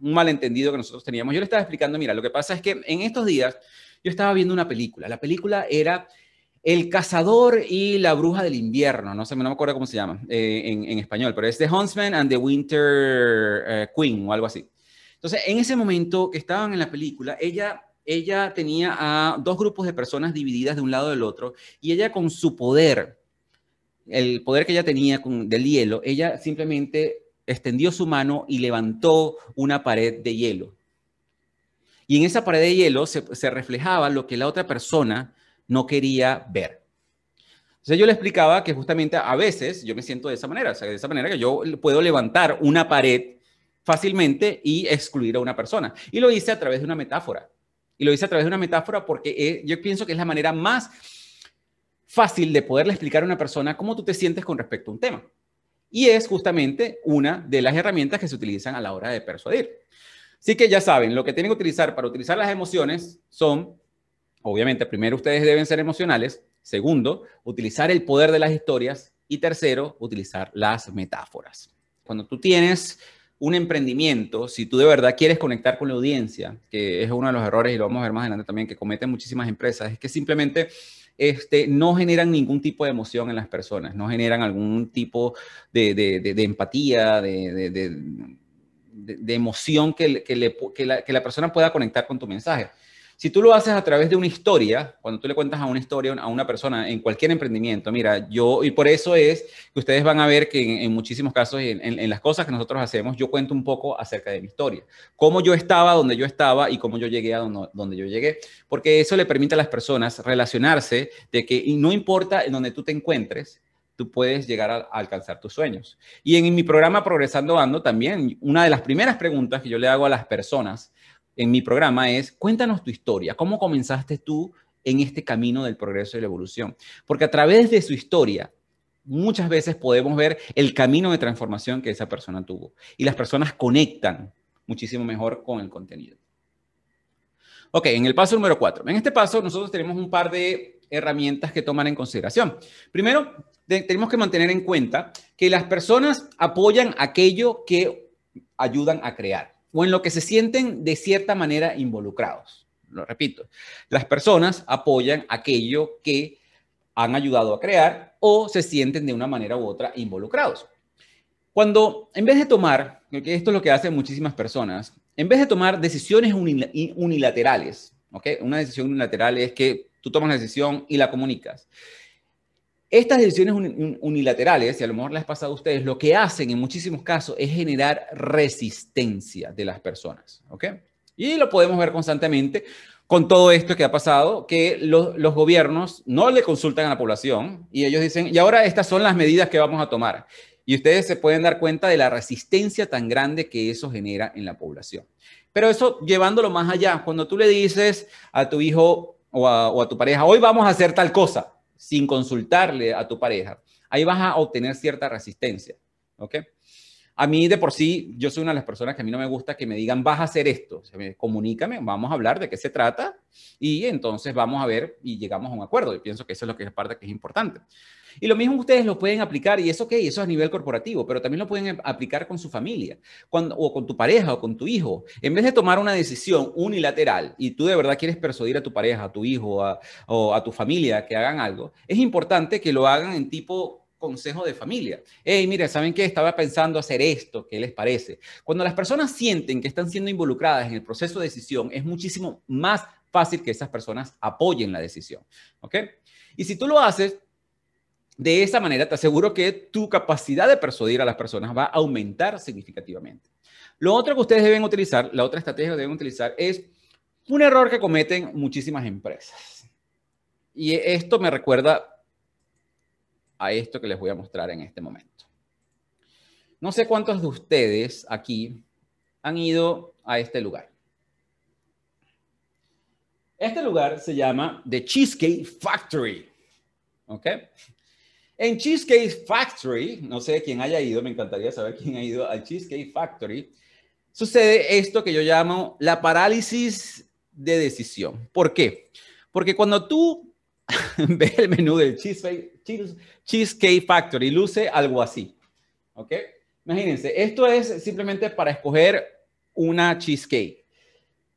un malentendido que nosotros teníamos. Yo le estaba explicando, mira, lo que pasa es que en estos días yo estaba viendo una película. La película era El cazador y la bruja del invierno. No sé, no me acuerdo cómo se llama eh, en, español, pero es The Huntsman and the Winter eh, Queen o algo así. Entonces, en ese momento que estaban en la película, ella ella tenía a dos grupos de personas divididas de un lado del otro y ella con su poder, el poder que ella tenía con, del hielo, ella simplemente extendió su mano y levantó una pared de hielo. Y en esa pared de hielo se, reflejaba lo que la otra persona no quería ver. Entonces yo le explicaba que justamente a veces yo me siento de esa manera, de esa manera que yo puedo levantar una pared fácilmente y excluir a una persona. Y lo hice a través de una metáfora. Y lo hice a través de una metáfora porque eh, yo pienso que es la manera más fácil de poderle explicar a una persona cómo tú te sientes con respecto a un tema. Y es justamente una de las herramientas que se utilizan a la hora de persuadir. Así que ya saben, lo que tienen que utilizar para utilizar las emociones son, obviamente, primero ustedes deben ser emocionales, segundo, utilizar el poder de las historias y tercero, utilizar las metáforas. Cuando tú tienes un emprendimiento, si tú de verdad quieres conectar con la audiencia, que es uno de los errores y lo vamos a ver más adelante también que cometen muchísimas empresas, es que simplemente este, no generan ningún tipo de emoción en las personas, no generan algún tipo de, empatía, de, emoción que, que la persona pueda conectar con tu mensaje. Si tú lo haces a través de una historia, cuando tú le cuentas a una historia a una persona en cualquier emprendimiento, mira, yo, y por eso es que ustedes van a ver que en, muchísimos casos, en, en, las cosas que nosotros hacemos, yo cuento un poco acerca de mi historia, cómo yo estaba donde yo estaba y cómo yo llegué a donde, donde yo llegué, porque eso le permite a las personas relacionarse de que no importa en donde tú te encuentres, tú puedes llegar a, alcanzar tus sueños. Y en mi programa Progresando Ando también, una de las primeras preguntas que yo le hago a las personas en mi programa es, cuéntanos tu historia, cómo comenzaste tú en este camino del progreso y la evolución. Porque a través de su historia, muchas veces podemos ver el camino de transformación que esa persona tuvo. Y las personas conectan muchísimo mejor con el contenido. Ok, en el paso número cuatro. En este paso nosotros tenemos un par de herramientas que tomar en consideración. Primero, tenemos que mantener en cuenta que las personas apoyan aquello que ayudan a crear o en lo que se sienten de cierta manera involucrados. Lo repito, las personas apoyan aquello que han ayudado a crear o se sienten de una manera u otra involucrados. Cuando en vez de tomar, que esto es lo que hacen muchísimas personas, en vez de tomar decisiones unilaterales, ¿ok? Una decisión unilateral es que tú tomas la decisión y la comunicas. Estas decisiones unilaterales, y a lo mejor ha pasado a ustedes, lo que hacen en muchísimos casos es generar resistencia de las personas, ¿ok? Y lo podemos ver constantemente con todo esto que ha pasado, que los, los, gobiernos no le consultan a la población y ellos dicen, y ahora estas son las medidas que vamos a tomar. Y ustedes se pueden dar cuenta de la resistencia tan grande que eso genera en la población. Pero eso llevándolo más allá, cuando tú le dices a tu hijo o a, o a tu pareja, hoy vamos a hacer tal cosa, sin consultarle a tu pareja, ahí vas a obtener cierta resistencia. ¿Ok? A mí de por sí, yo soy una de las personas que a mí no me gusta que me digan, vas a hacer esto. comunícame, vamos a hablar de qué se trata y entonces vamos a ver y llegamos a un acuerdo. Y pienso que eso es lo que es parte que es importante. Y lo mismo ustedes lo pueden aplicar y eso ok, eso es a nivel corporativo, pero también lo pueden aplicar con su familia cuando, o con tu pareja o con tu hijo. En vez de tomar una decisión unilateral y tú de verdad quieres persuadir a tu pareja, a tu hijo o a tu familia que hagan algo, es importante que lo hagan en tipo consejo de familia. Hey, mire, ¿saben qué? Estaba pensando hacer esto, ¿qué les parece? Cuando las personas sienten que están siendo involucradas en el proceso de decisión, es muchísimo más fácil que esas personas apoyen la decisión. ¿Ok? Y si tú lo haces de esa manera, te aseguro que tu capacidad de persuadir a las personas va a aumentar significativamente. Lo otro que ustedes deben utilizar, la otra estrategia que deben utilizar es un error que cometen muchísimas empresas. Y esto me recuerda a esto que les voy a mostrar en este momento. No sé cuántos de ustedes aquí han ido a este lugar. Este lugar se llama The Cheesecake Factory. ¿Ok? En Cheesecake Factory, no sé quién haya ido, me encantaría saber quién ha ido al Cheesecake Factory, sucede esto que yo llamo la parálisis de decisión. ¿Por qué? Porque cuando tú ve el menú del Cheesecake, Factory, luce algo así. ¿Ok? Imagínense, esto es simplemente para escoger una cheesecake.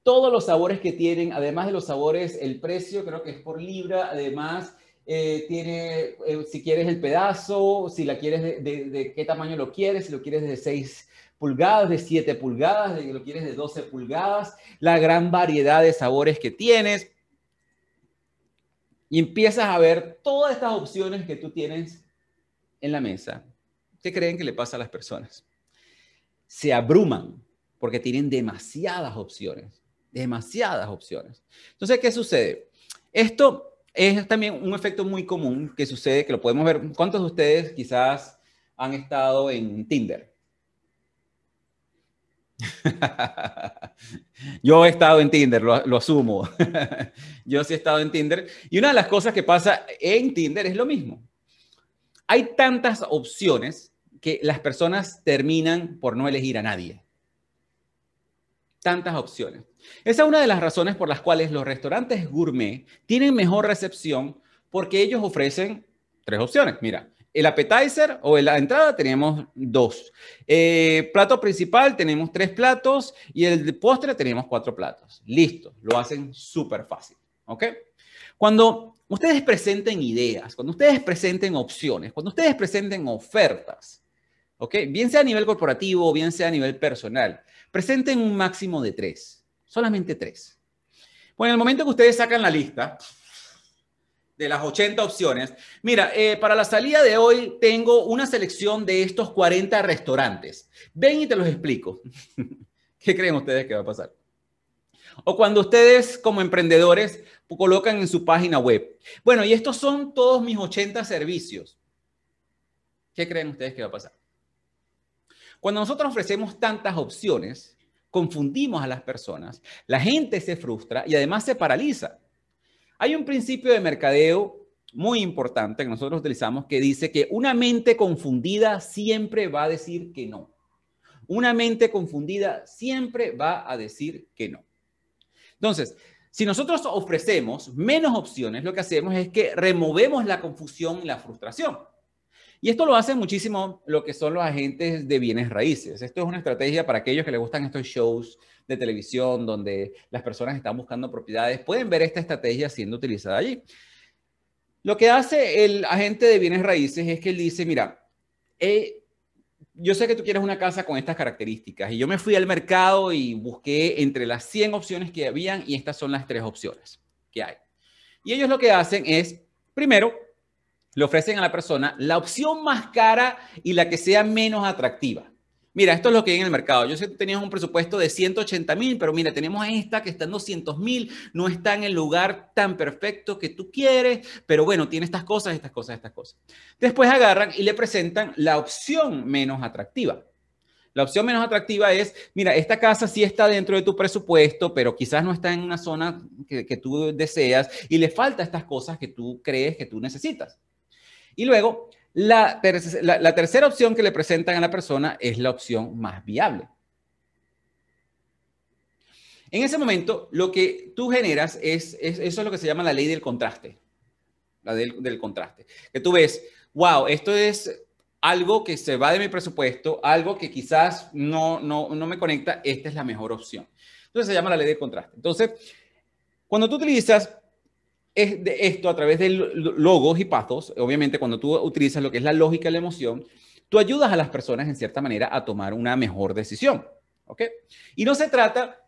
Todos los sabores que tienen, además de los sabores, el precio creo que es por libra, además eh, tiene, eh, si quieres el pedazo, si la quieres de, de, qué tamaño lo quieres, si lo quieres de 6 pulgadas, de 7 pulgadas, de lo quieres de 12 pulgadas, la gran variedad de sabores que tienes y empiezas a ver todas estas opciones que tú tienes en la mesa, ¿qué creen que le pasa a las personas? Se abruman porque tienen demasiadas opciones, demasiadas opciones. Entonces, ¿qué sucede? Esto es también un efecto muy común que sucede, que lo podemos ver. ¿Cuántos de ustedes quizás han estado en Tinder? Yo he estado en Tinder, lo, asumo. Yo sí he estado en Tinder. Y una de las cosas que pasa en Tinder es lo mismo. Hay tantas opciones que las personas terminan por no elegir a nadie. Tantas opciones. Esa es una de las razones por las cuales los restaurantes gourmet tienen mejor recepción porque ellos ofrecen tres opciones. Mira, el appetizer o la entrada tenemos dos. Eh, plato principal tenemos tres platos y el postre tenemos cuatro platos. Listo, lo hacen súper fácil. ¿Ok? Cuando ustedes presenten ideas, cuando ustedes presenten opciones, cuando ustedes presenten ofertas, ¿ok? Bien sea a nivel corporativo o bien sea a nivel personal, presenten un máximo de tres, solamente tres. Bueno, en el momento que ustedes sacan la lista, de las 80 opciones. Mira, eh, para la salida de hoy tengo una selección de estos 40 restaurantes. Ven y te los explico. ¿Qué creen ustedes que va a pasar? O cuando ustedes como emprendedores colocan en su página web, bueno, y estos son todos mis 80 servicios. ¿Qué creen ustedes que va a pasar? Cuando nosotros ofrecemos tantas opciones, confundimos a las personas, la gente se frustra y además se paraliza. Hay un principio de mercadeo muy importante que nosotros utilizamos que dice que una mente confundida siempre va a decir que no. Una mente confundida siempre va a decir que no. Entonces, si nosotros ofrecemos menos opciones, lo que hacemos es que removemos la confusión y la frustración. Y esto lo hace muchísimo lo que son los agentes de bienes raíces. Esto es una estrategia para aquellos que les gustan estos shows de televisión donde las personas están buscando propiedades. Pueden ver esta estrategia siendo utilizada allí. Lo que hace el agente de bienes raíces es que él dice, mira, eh, yo sé que tú quieres una casa con estas características y yo me fui al mercado y busqué entre las 100 opciones que habían y estas son las tres opciones que hay. Y ellos lo que hacen es, primero, le ofrecen a la persona la opción más cara y la que sea menos atractiva. Mira, esto es lo que hay en el mercado. Yo sé que tenías un presupuesto de 180 mil, pero mira, tenemos esta que está en 200 mil, no está en el lugar tan perfecto que tú quieres, pero bueno, tiene estas cosas, estas cosas, estas cosas. Después agarran y le presentan la opción menos atractiva. La opción menos atractiva es, mira, esta casa sí está dentro de tu presupuesto, pero quizás no está en una zona que, que tú deseas y le falta estas cosas que tú crees que tú necesitas. Y luego la, tercera opción que le presentan a la persona es la opción más viable. En ese momento, lo que tú generas es, eso es lo que se llama la ley del contraste. La del, del, contraste. Que tú ves, wow, esto es algo que se va de mi presupuesto, algo que quizás no, no, no me conecta, esta es la mejor opción. Entonces se llama la ley del contraste. Entonces, cuando tú utilizas es de esto a través de logos y pasos, obviamente cuando tú utilizas lo que es la lógica y la emoción, tú ayudas a las personas en cierta manera a tomar una mejor decisión. ¿Ok? Y no se trata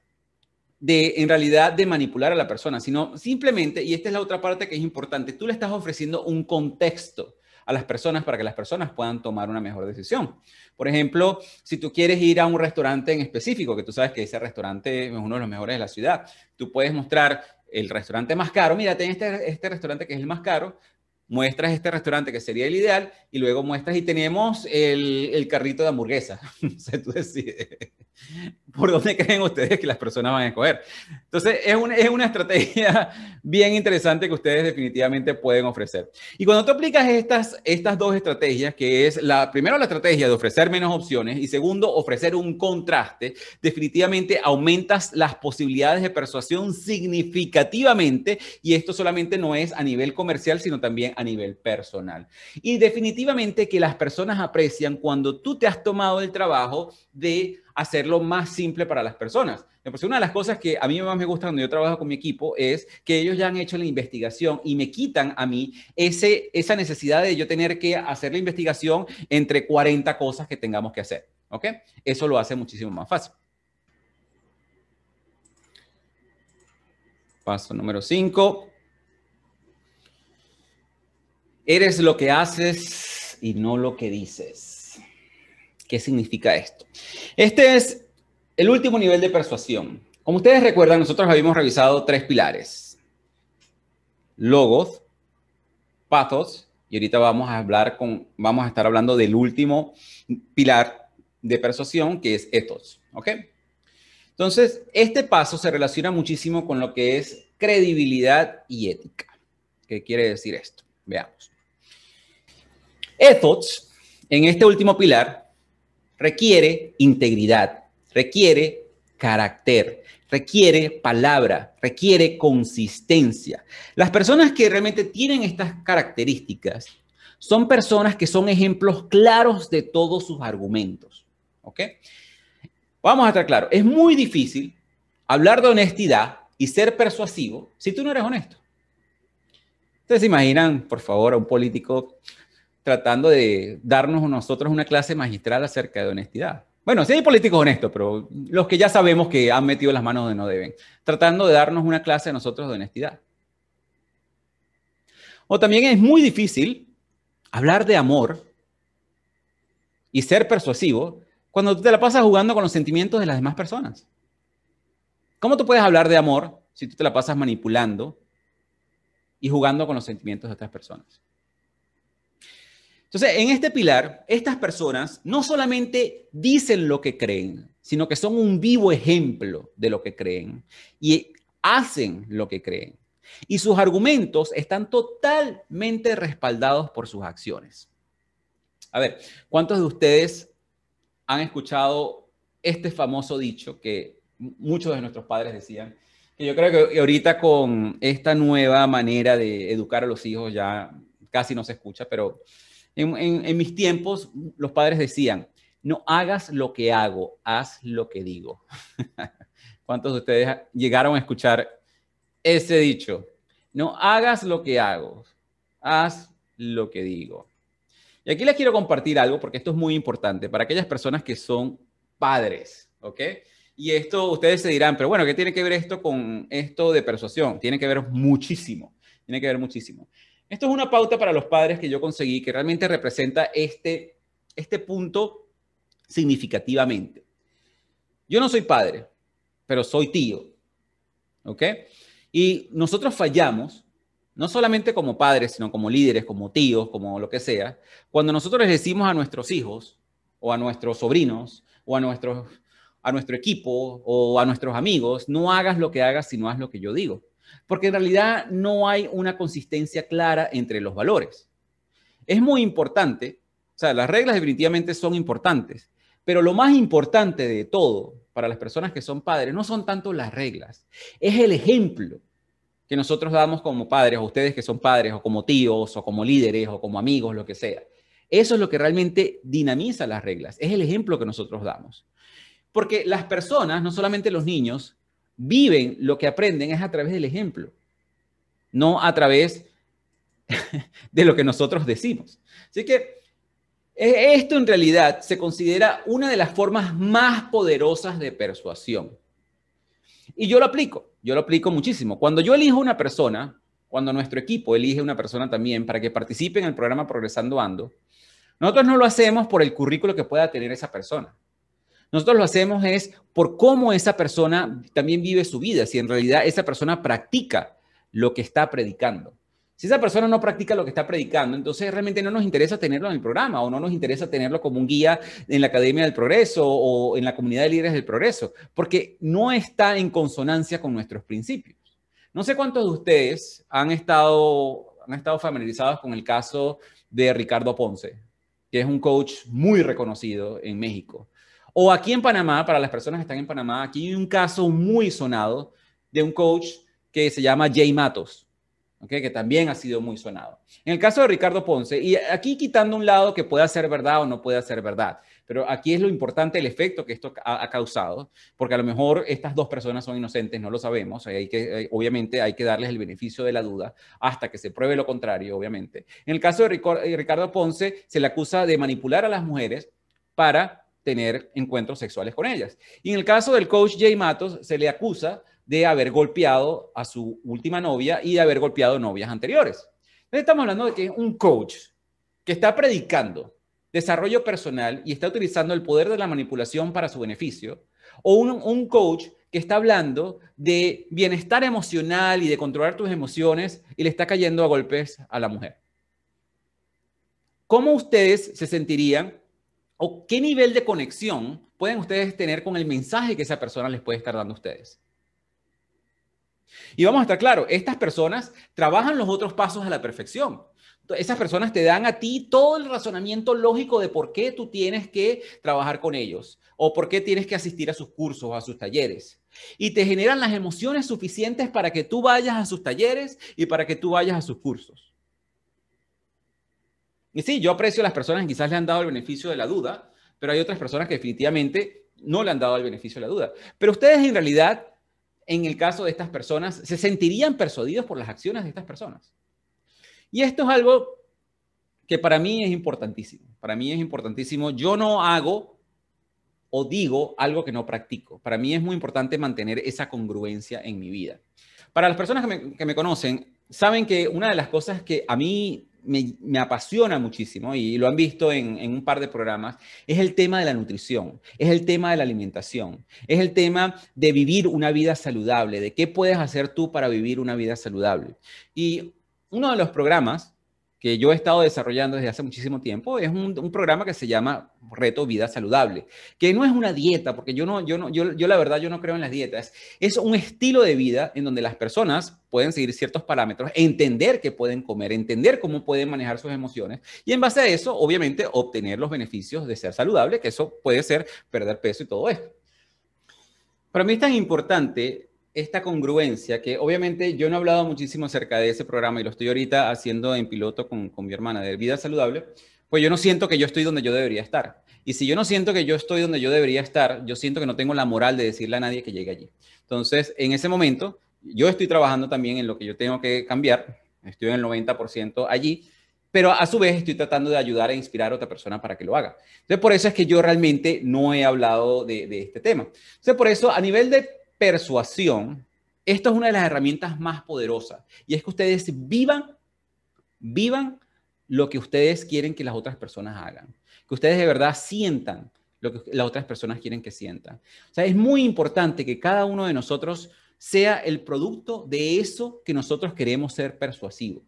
de, en realidad, de manipular a la persona, sino simplemente, y esta es la otra parte que es importante, tú le estás ofreciendo un contexto a las personas para que las personas puedan tomar una mejor decisión. Por ejemplo, si tú quieres ir a un restaurante en específico, que tú sabes que ese restaurante es uno de los mejores de la ciudad, tú puedes mostrar el restaurante más caro, mira, ten este, este restaurante que es el más caro, muestras este restaurante que sería el ideal y luego muestras y tenemos el, el carrito de hamburguesa. o sea, tú decides por dónde creen ustedes que las personas van a escoger. Entonces, es una, es una estrategia bien interesante que ustedes definitivamente pueden ofrecer. Y cuando tú aplicas estas, estas dos estrategias, que es la primero la estrategia de ofrecer menos opciones y segundo, ofrecer un contraste, definitivamente aumentas las posibilidades de persuasión significativamente y esto solamente no es a nivel comercial, sino también a nivel personal. Y definitivamente que las personas aprecian cuando tú te has tomado el trabajo de hacerlo más simple para las personas. una de las cosas que a mí más me gusta cuando yo trabajo con mi equipo es que ellos ya han hecho la investigación y me quitan a mí ese, esa necesidad de yo tener que hacer la investigación entre 40 cosas que tengamos que hacer. ¿Ok? Eso lo hace muchísimo más fácil. Paso número 5. Eres lo que haces y no lo que dices. ¿Qué significa esto? Este es el último nivel de persuasión. Como ustedes recuerdan, nosotros habíamos revisado tres pilares. Logos, pathos, y ahorita vamos a hablar con, vamos a estar hablando del último pilar de persuasión, que es ethos, ¿ok? Entonces, este paso se relaciona muchísimo con lo que es credibilidad y ética. ¿Qué quiere decir esto? Veamos. Ethos, en este último pilar, requiere integridad, requiere carácter, requiere palabra, requiere consistencia. Las personas que realmente tienen estas características son personas que son ejemplos claros de todos sus argumentos. ¿Ok? Vamos a estar claros, es muy difícil hablar de honestidad y ser persuasivo si tú no eres honesto. Ustedes se imaginan, por favor, a un político tratando de darnos a nosotros una clase magistral acerca de honestidad. Bueno, sí hay políticos honestos, pero los que ya sabemos que han metido las manos donde no deben, tratando de darnos una clase a nosotros de honestidad. O también es muy difícil hablar de amor y ser persuasivo cuando tú te la pasas jugando con los sentimientos de las demás personas. ¿Cómo tú puedes hablar de amor si tú te la pasas manipulando y jugando con los sentimientos de otras personas? Entonces, en este pilar, estas personas no solamente dicen lo que creen, sino que son un vivo ejemplo de lo que creen y hacen lo que creen. y sus argumentos están totalmente respaldados por sus acciones. A ver, ¿cuántos de ustedes han escuchado este famoso dicho que muchos de nuestros padres decían? Que yo creo que ahorita con esta nueva manera de educar a los hijos ya casi no se escucha, pero en, mis tiempos los padres decían, no hagas lo que hago, haz lo que digo. ¿Cuántos de ustedes llegaron a escuchar ese dicho? No hagas lo que hago, haz lo que digo. Y aquí les quiero compartir algo porque esto es muy importante para aquellas personas que son padres, ¿ok? Y esto ustedes se dirán, pero bueno, ¿qué tiene que ver esto con esto de persuasión? Tiene que ver muchísimo, tiene que ver muchísimo. Esto es una pauta para los padres que yo conseguí que realmente representa este, este punto significativamente. Yo no soy padre, pero soy tío, ¿ok? Y nosotros fallamos no solamente como padres, sino como líderes, como tíos, como lo que sea, cuando nosotros les decimos a nuestros hijos o a nuestros sobrinos o a, nuestros, a nuestro equipo o a nuestros amigos, no hagas lo que hagas, sino haz lo que yo digo. Porque en realidad no hay una consistencia clara entre los valores. Es muy importante, o sea, las reglas definitivamente son importantes, pero lo más importante de todo para las personas que son padres no son tanto las reglas, es el ejemplo que nosotros damos como padres, o ustedes que son padres, o como tíos, o como líderes, o como amigos, lo que sea. Eso es lo que realmente dinamiza las reglas, es el ejemplo que nosotros damos. Porque las personas, no solamente los niños, viven lo que aprenden es a través del ejemplo, no a través de lo que nosotros decimos. Así que e, esto en realidad se considera una de las formas más poderosas de persuasión. Y yo lo aplico, yo lo aplico muchísimo. Cuando yo elijo una persona, cuando nuestro equipo elige una persona también para que participe en el programa Progresando Ando, nosotros no lo hacemos por el currículo que pueda tener esa persona. Nosotros lo hacemos es por cómo esa persona también vive su vida, si en realidad esa persona practica lo que está predicando. Si esa persona no practica lo que está predicando, entonces realmente no nos interesa tenerlo en el programa o no nos interesa tenerlo como un guía en la Academia del Progreso o en la comunidad de líderes del progreso, porque no está en consonancia con nuestros principios. No sé cuántos de ustedes han estado, han estado familiarizados con el caso de Ricardo Ponce, que es un coach muy reconocido en México. O aquí en Panamá, para las personas que están en Panamá, aquí hay un caso muy sonado de un coach que se llama Jay Matos, que también ha sido muy sonado. En el caso de Ricardo Ponce, y aquí quitando un lado que pueda ser verdad o no pueda ser verdad, pero aquí es lo importante el efecto que esto ha, causado, porque a lo mejor estas dos personas son inocentes, no lo sabemos, hay que, eh, obviamente hay que darles el beneficio de la duda hasta que se pruebe lo contrario, obviamente. En el caso de eh, Ricardo Ponce, se le acusa de manipular a las mujeres para tener encuentros sexuales con ellas. Y en el caso del coach Jay Matos, se le acusa de haber golpeado a su última novia y de haber golpeado novias anteriores. Entonces estamos hablando de que un coach que está predicando desarrollo personal y está utilizando el poder de la manipulación para su beneficio, o un coach que está hablando de bienestar emocional y de controlar tus emociones y le está cayendo a golpes a la mujer. ¿Cómo ustedes se sentirían o qué nivel de conexión pueden ustedes tener con el mensaje que esa persona les puede estar dando a ustedes. Y vamos a estar claros, estas personas trabajan los otros pasos a la perfección. Esas personas te dan a ti todo el razonamiento lógico de por qué tú tienes que trabajar con ellos o por qué tienes que asistir a sus cursos o a sus talleres. Y te generan las emociones suficientes para que tú vayas a sus talleres y para que tú vayas a sus cursos. Y sí, yo aprecio a las personas que quizás le han dado el beneficio de la duda, pero hay otras personas que definitivamente no le han dado el beneficio de la duda. Pero ustedes en realidad, en el caso de estas personas, se sentirían persuadidos por las acciones de estas personas. Y esto es algo que para mí es importantísimo. Para mí es importantísimo. Yo no hago o digo algo que no practico. Para mí es muy importante mantener esa congruencia en mi vida. Para las personas que me, conocen, saben que una de las cosas que a mí me, apasiona muchísimo y lo han visto en, un par de programas, es el tema de la nutrición, es el tema de la alimentación, es el tema de vivir una vida saludable, de qué puedes hacer tú para vivir una vida saludable. Y uno de los programas que yo he estado desarrollando desde hace muchísimo tiempo es un, programa que se llama Reto Vida Saludable, que no es una dieta, porque yo no, yo no, yo, yo la verdad yo no creo en las dietas, es un estilo de vida en donde las personas pueden seguir ciertos parámetros, entender qué pueden comer, entender cómo pueden manejar sus emociones y en base a eso, obviamente, obtener los beneficios de ser saludable, que eso puede ser perder peso y todo esto. Para mí es tan importante esta congruencia, que obviamente yo no he hablado muchísimo acerca de ese programa y lo estoy ahorita haciendo en piloto con, con mi hermana de vida saludable, pues yo no siento que yo estoy donde yo debería estar. Y si yo no siento que yo estoy donde yo debería estar, yo siento que no tengo la moral de decirle a nadie que llegue allí. Entonces, en ese momento, yo estoy trabajando también en lo que yo tengo que cambiar, estoy en el 90% allí, pero a su vez estoy tratando de ayudar e inspirar a otra persona para que lo haga. Entonces, por eso es que yo realmente no he hablado de, de este tema. Entonces, por eso, a nivel de persuasión, esto es una de las herramientas más poderosas. Y es que ustedes vivan, vivan lo que ustedes quieren que las otras personas hagan. Que ustedes de verdad sientan lo que las otras personas quieren que sientan. O sea, es muy importante que cada uno de nosotros sea el producto de eso que nosotros queremos ser persuasivo.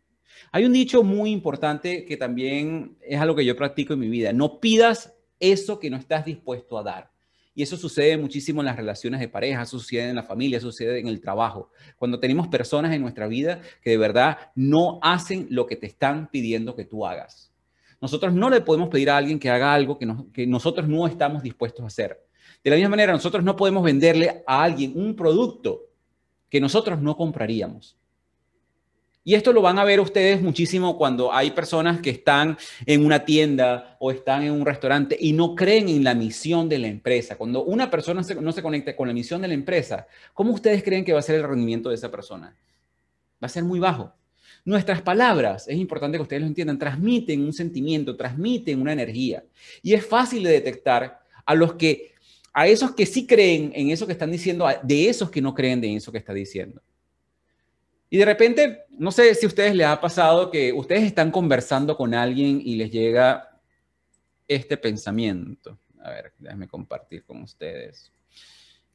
Hay un dicho muy importante que también es algo que yo practico en mi vida. No pidas eso que no estás dispuesto a dar. Y eso sucede muchísimo en las relaciones de pareja, sucede en la familia, sucede en el trabajo. Cuando tenemos personas en nuestra vida que de verdad no hacen lo que te están pidiendo que tú hagas. Nosotros no le podemos pedir a alguien que haga algo que, que nosotros no estamos dispuestos a hacer. De la misma manera, nosotros no podemos venderle a alguien un producto que nosotros no compraríamos. Y esto lo van a ver ustedes muchísimo cuando hay personas que están en una tienda o están en un restaurante y no creen en la misión de la empresa. Cuando una persona no se conecta con la misión de la empresa, ¿cómo ustedes creen que va a ser el rendimiento de esa persona? Va a ser muy bajo. Nuestras palabras, es importante que ustedes lo entiendan, transmiten un sentimiento, transmiten una energía. Y es fácil de detectar a los que, a esos que sí creen en eso que están diciendo, de esos que no creen en eso que está diciendo. Y de repente, no sé si a ustedes les ha pasado que ustedes están conversando con alguien y les llega este pensamiento. A ver, déjenme compartir con ustedes.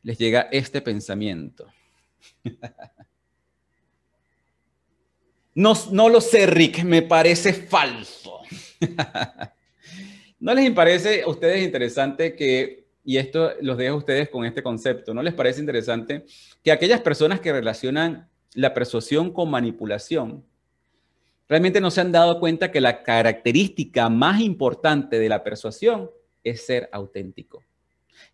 Les llega este pensamiento. No, lo sé, Rick, me parece falso. ¿No les parece a ustedes interesante que, y esto los dejo a ustedes con este concepto, ¿no les parece interesante que aquellas personas que relacionan la persuasión con manipulación, realmente no se han dado cuenta que la característica más importante de la persuasión es ser auténtico,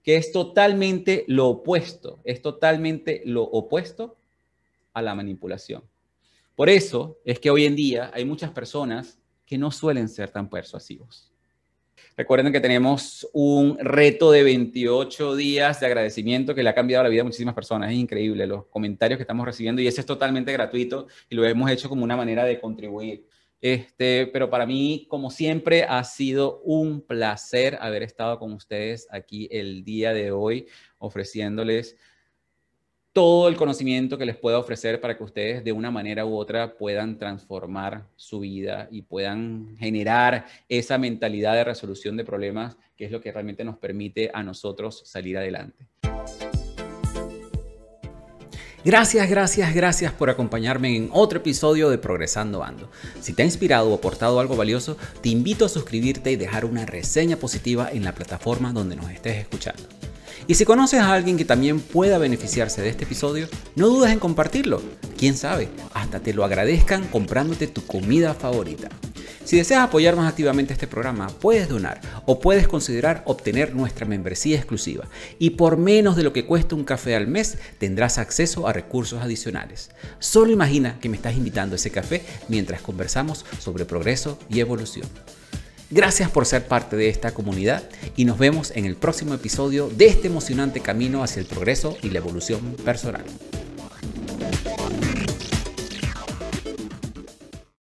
que es totalmente lo opuesto, es totalmente lo opuesto a la manipulación. Por eso es que hoy en día hay muchas personas que no suelen ser tan persuasivos. Recuerden que tenemos un reto de 28 días de agradecimiento que le ha cambiado la vida a muchísimas personas. Es increíble los comentarios que estamos recibiendo y ese es totalmente gratuito y lo hemos hecho como una manera de contribuir. Este, pero para mí, como siempre, ha sido un placer haber estado con ustedes aquí el día de hoy, ofreciéndoles todo el conocimiento que les pueda ofrecer para que ustedes de una manera u otra puedan transformar su vida y puedan generar esa mentalidad de resolución de problemas que es lo que realmente nos permite a nosotros salir adelante. Gracias, gracias, gracias por acompañarme en otro episodio de Progresando Ando. Si te ha inspirado o aportado algo valioso, te invito a suscribirte y dejar una reseña positiva en la plataforma donde nos estés escuchando. Y si conoces a alguien que también pueda beneficiarse de este episodio, no dudes en compartirlo. Quién sabe, hasta te lo agradezcan comprándote tu comida favorita. Si deseas apoyar más activamente este programa, puedes donar o puedes considerar obtener nuestra membresía exclusiva. Y por menos de lo que cuesta un café al mes, tendrás acceso a recursos adicionales. Solo imagina que me estás invitando a ese café mientras conversamos sobre progreso y evolución. Gracias por ser parte de esta comunidad y nos vemos en el próximo episodio de este emocionante camino hacia el progreso y la evolución personal.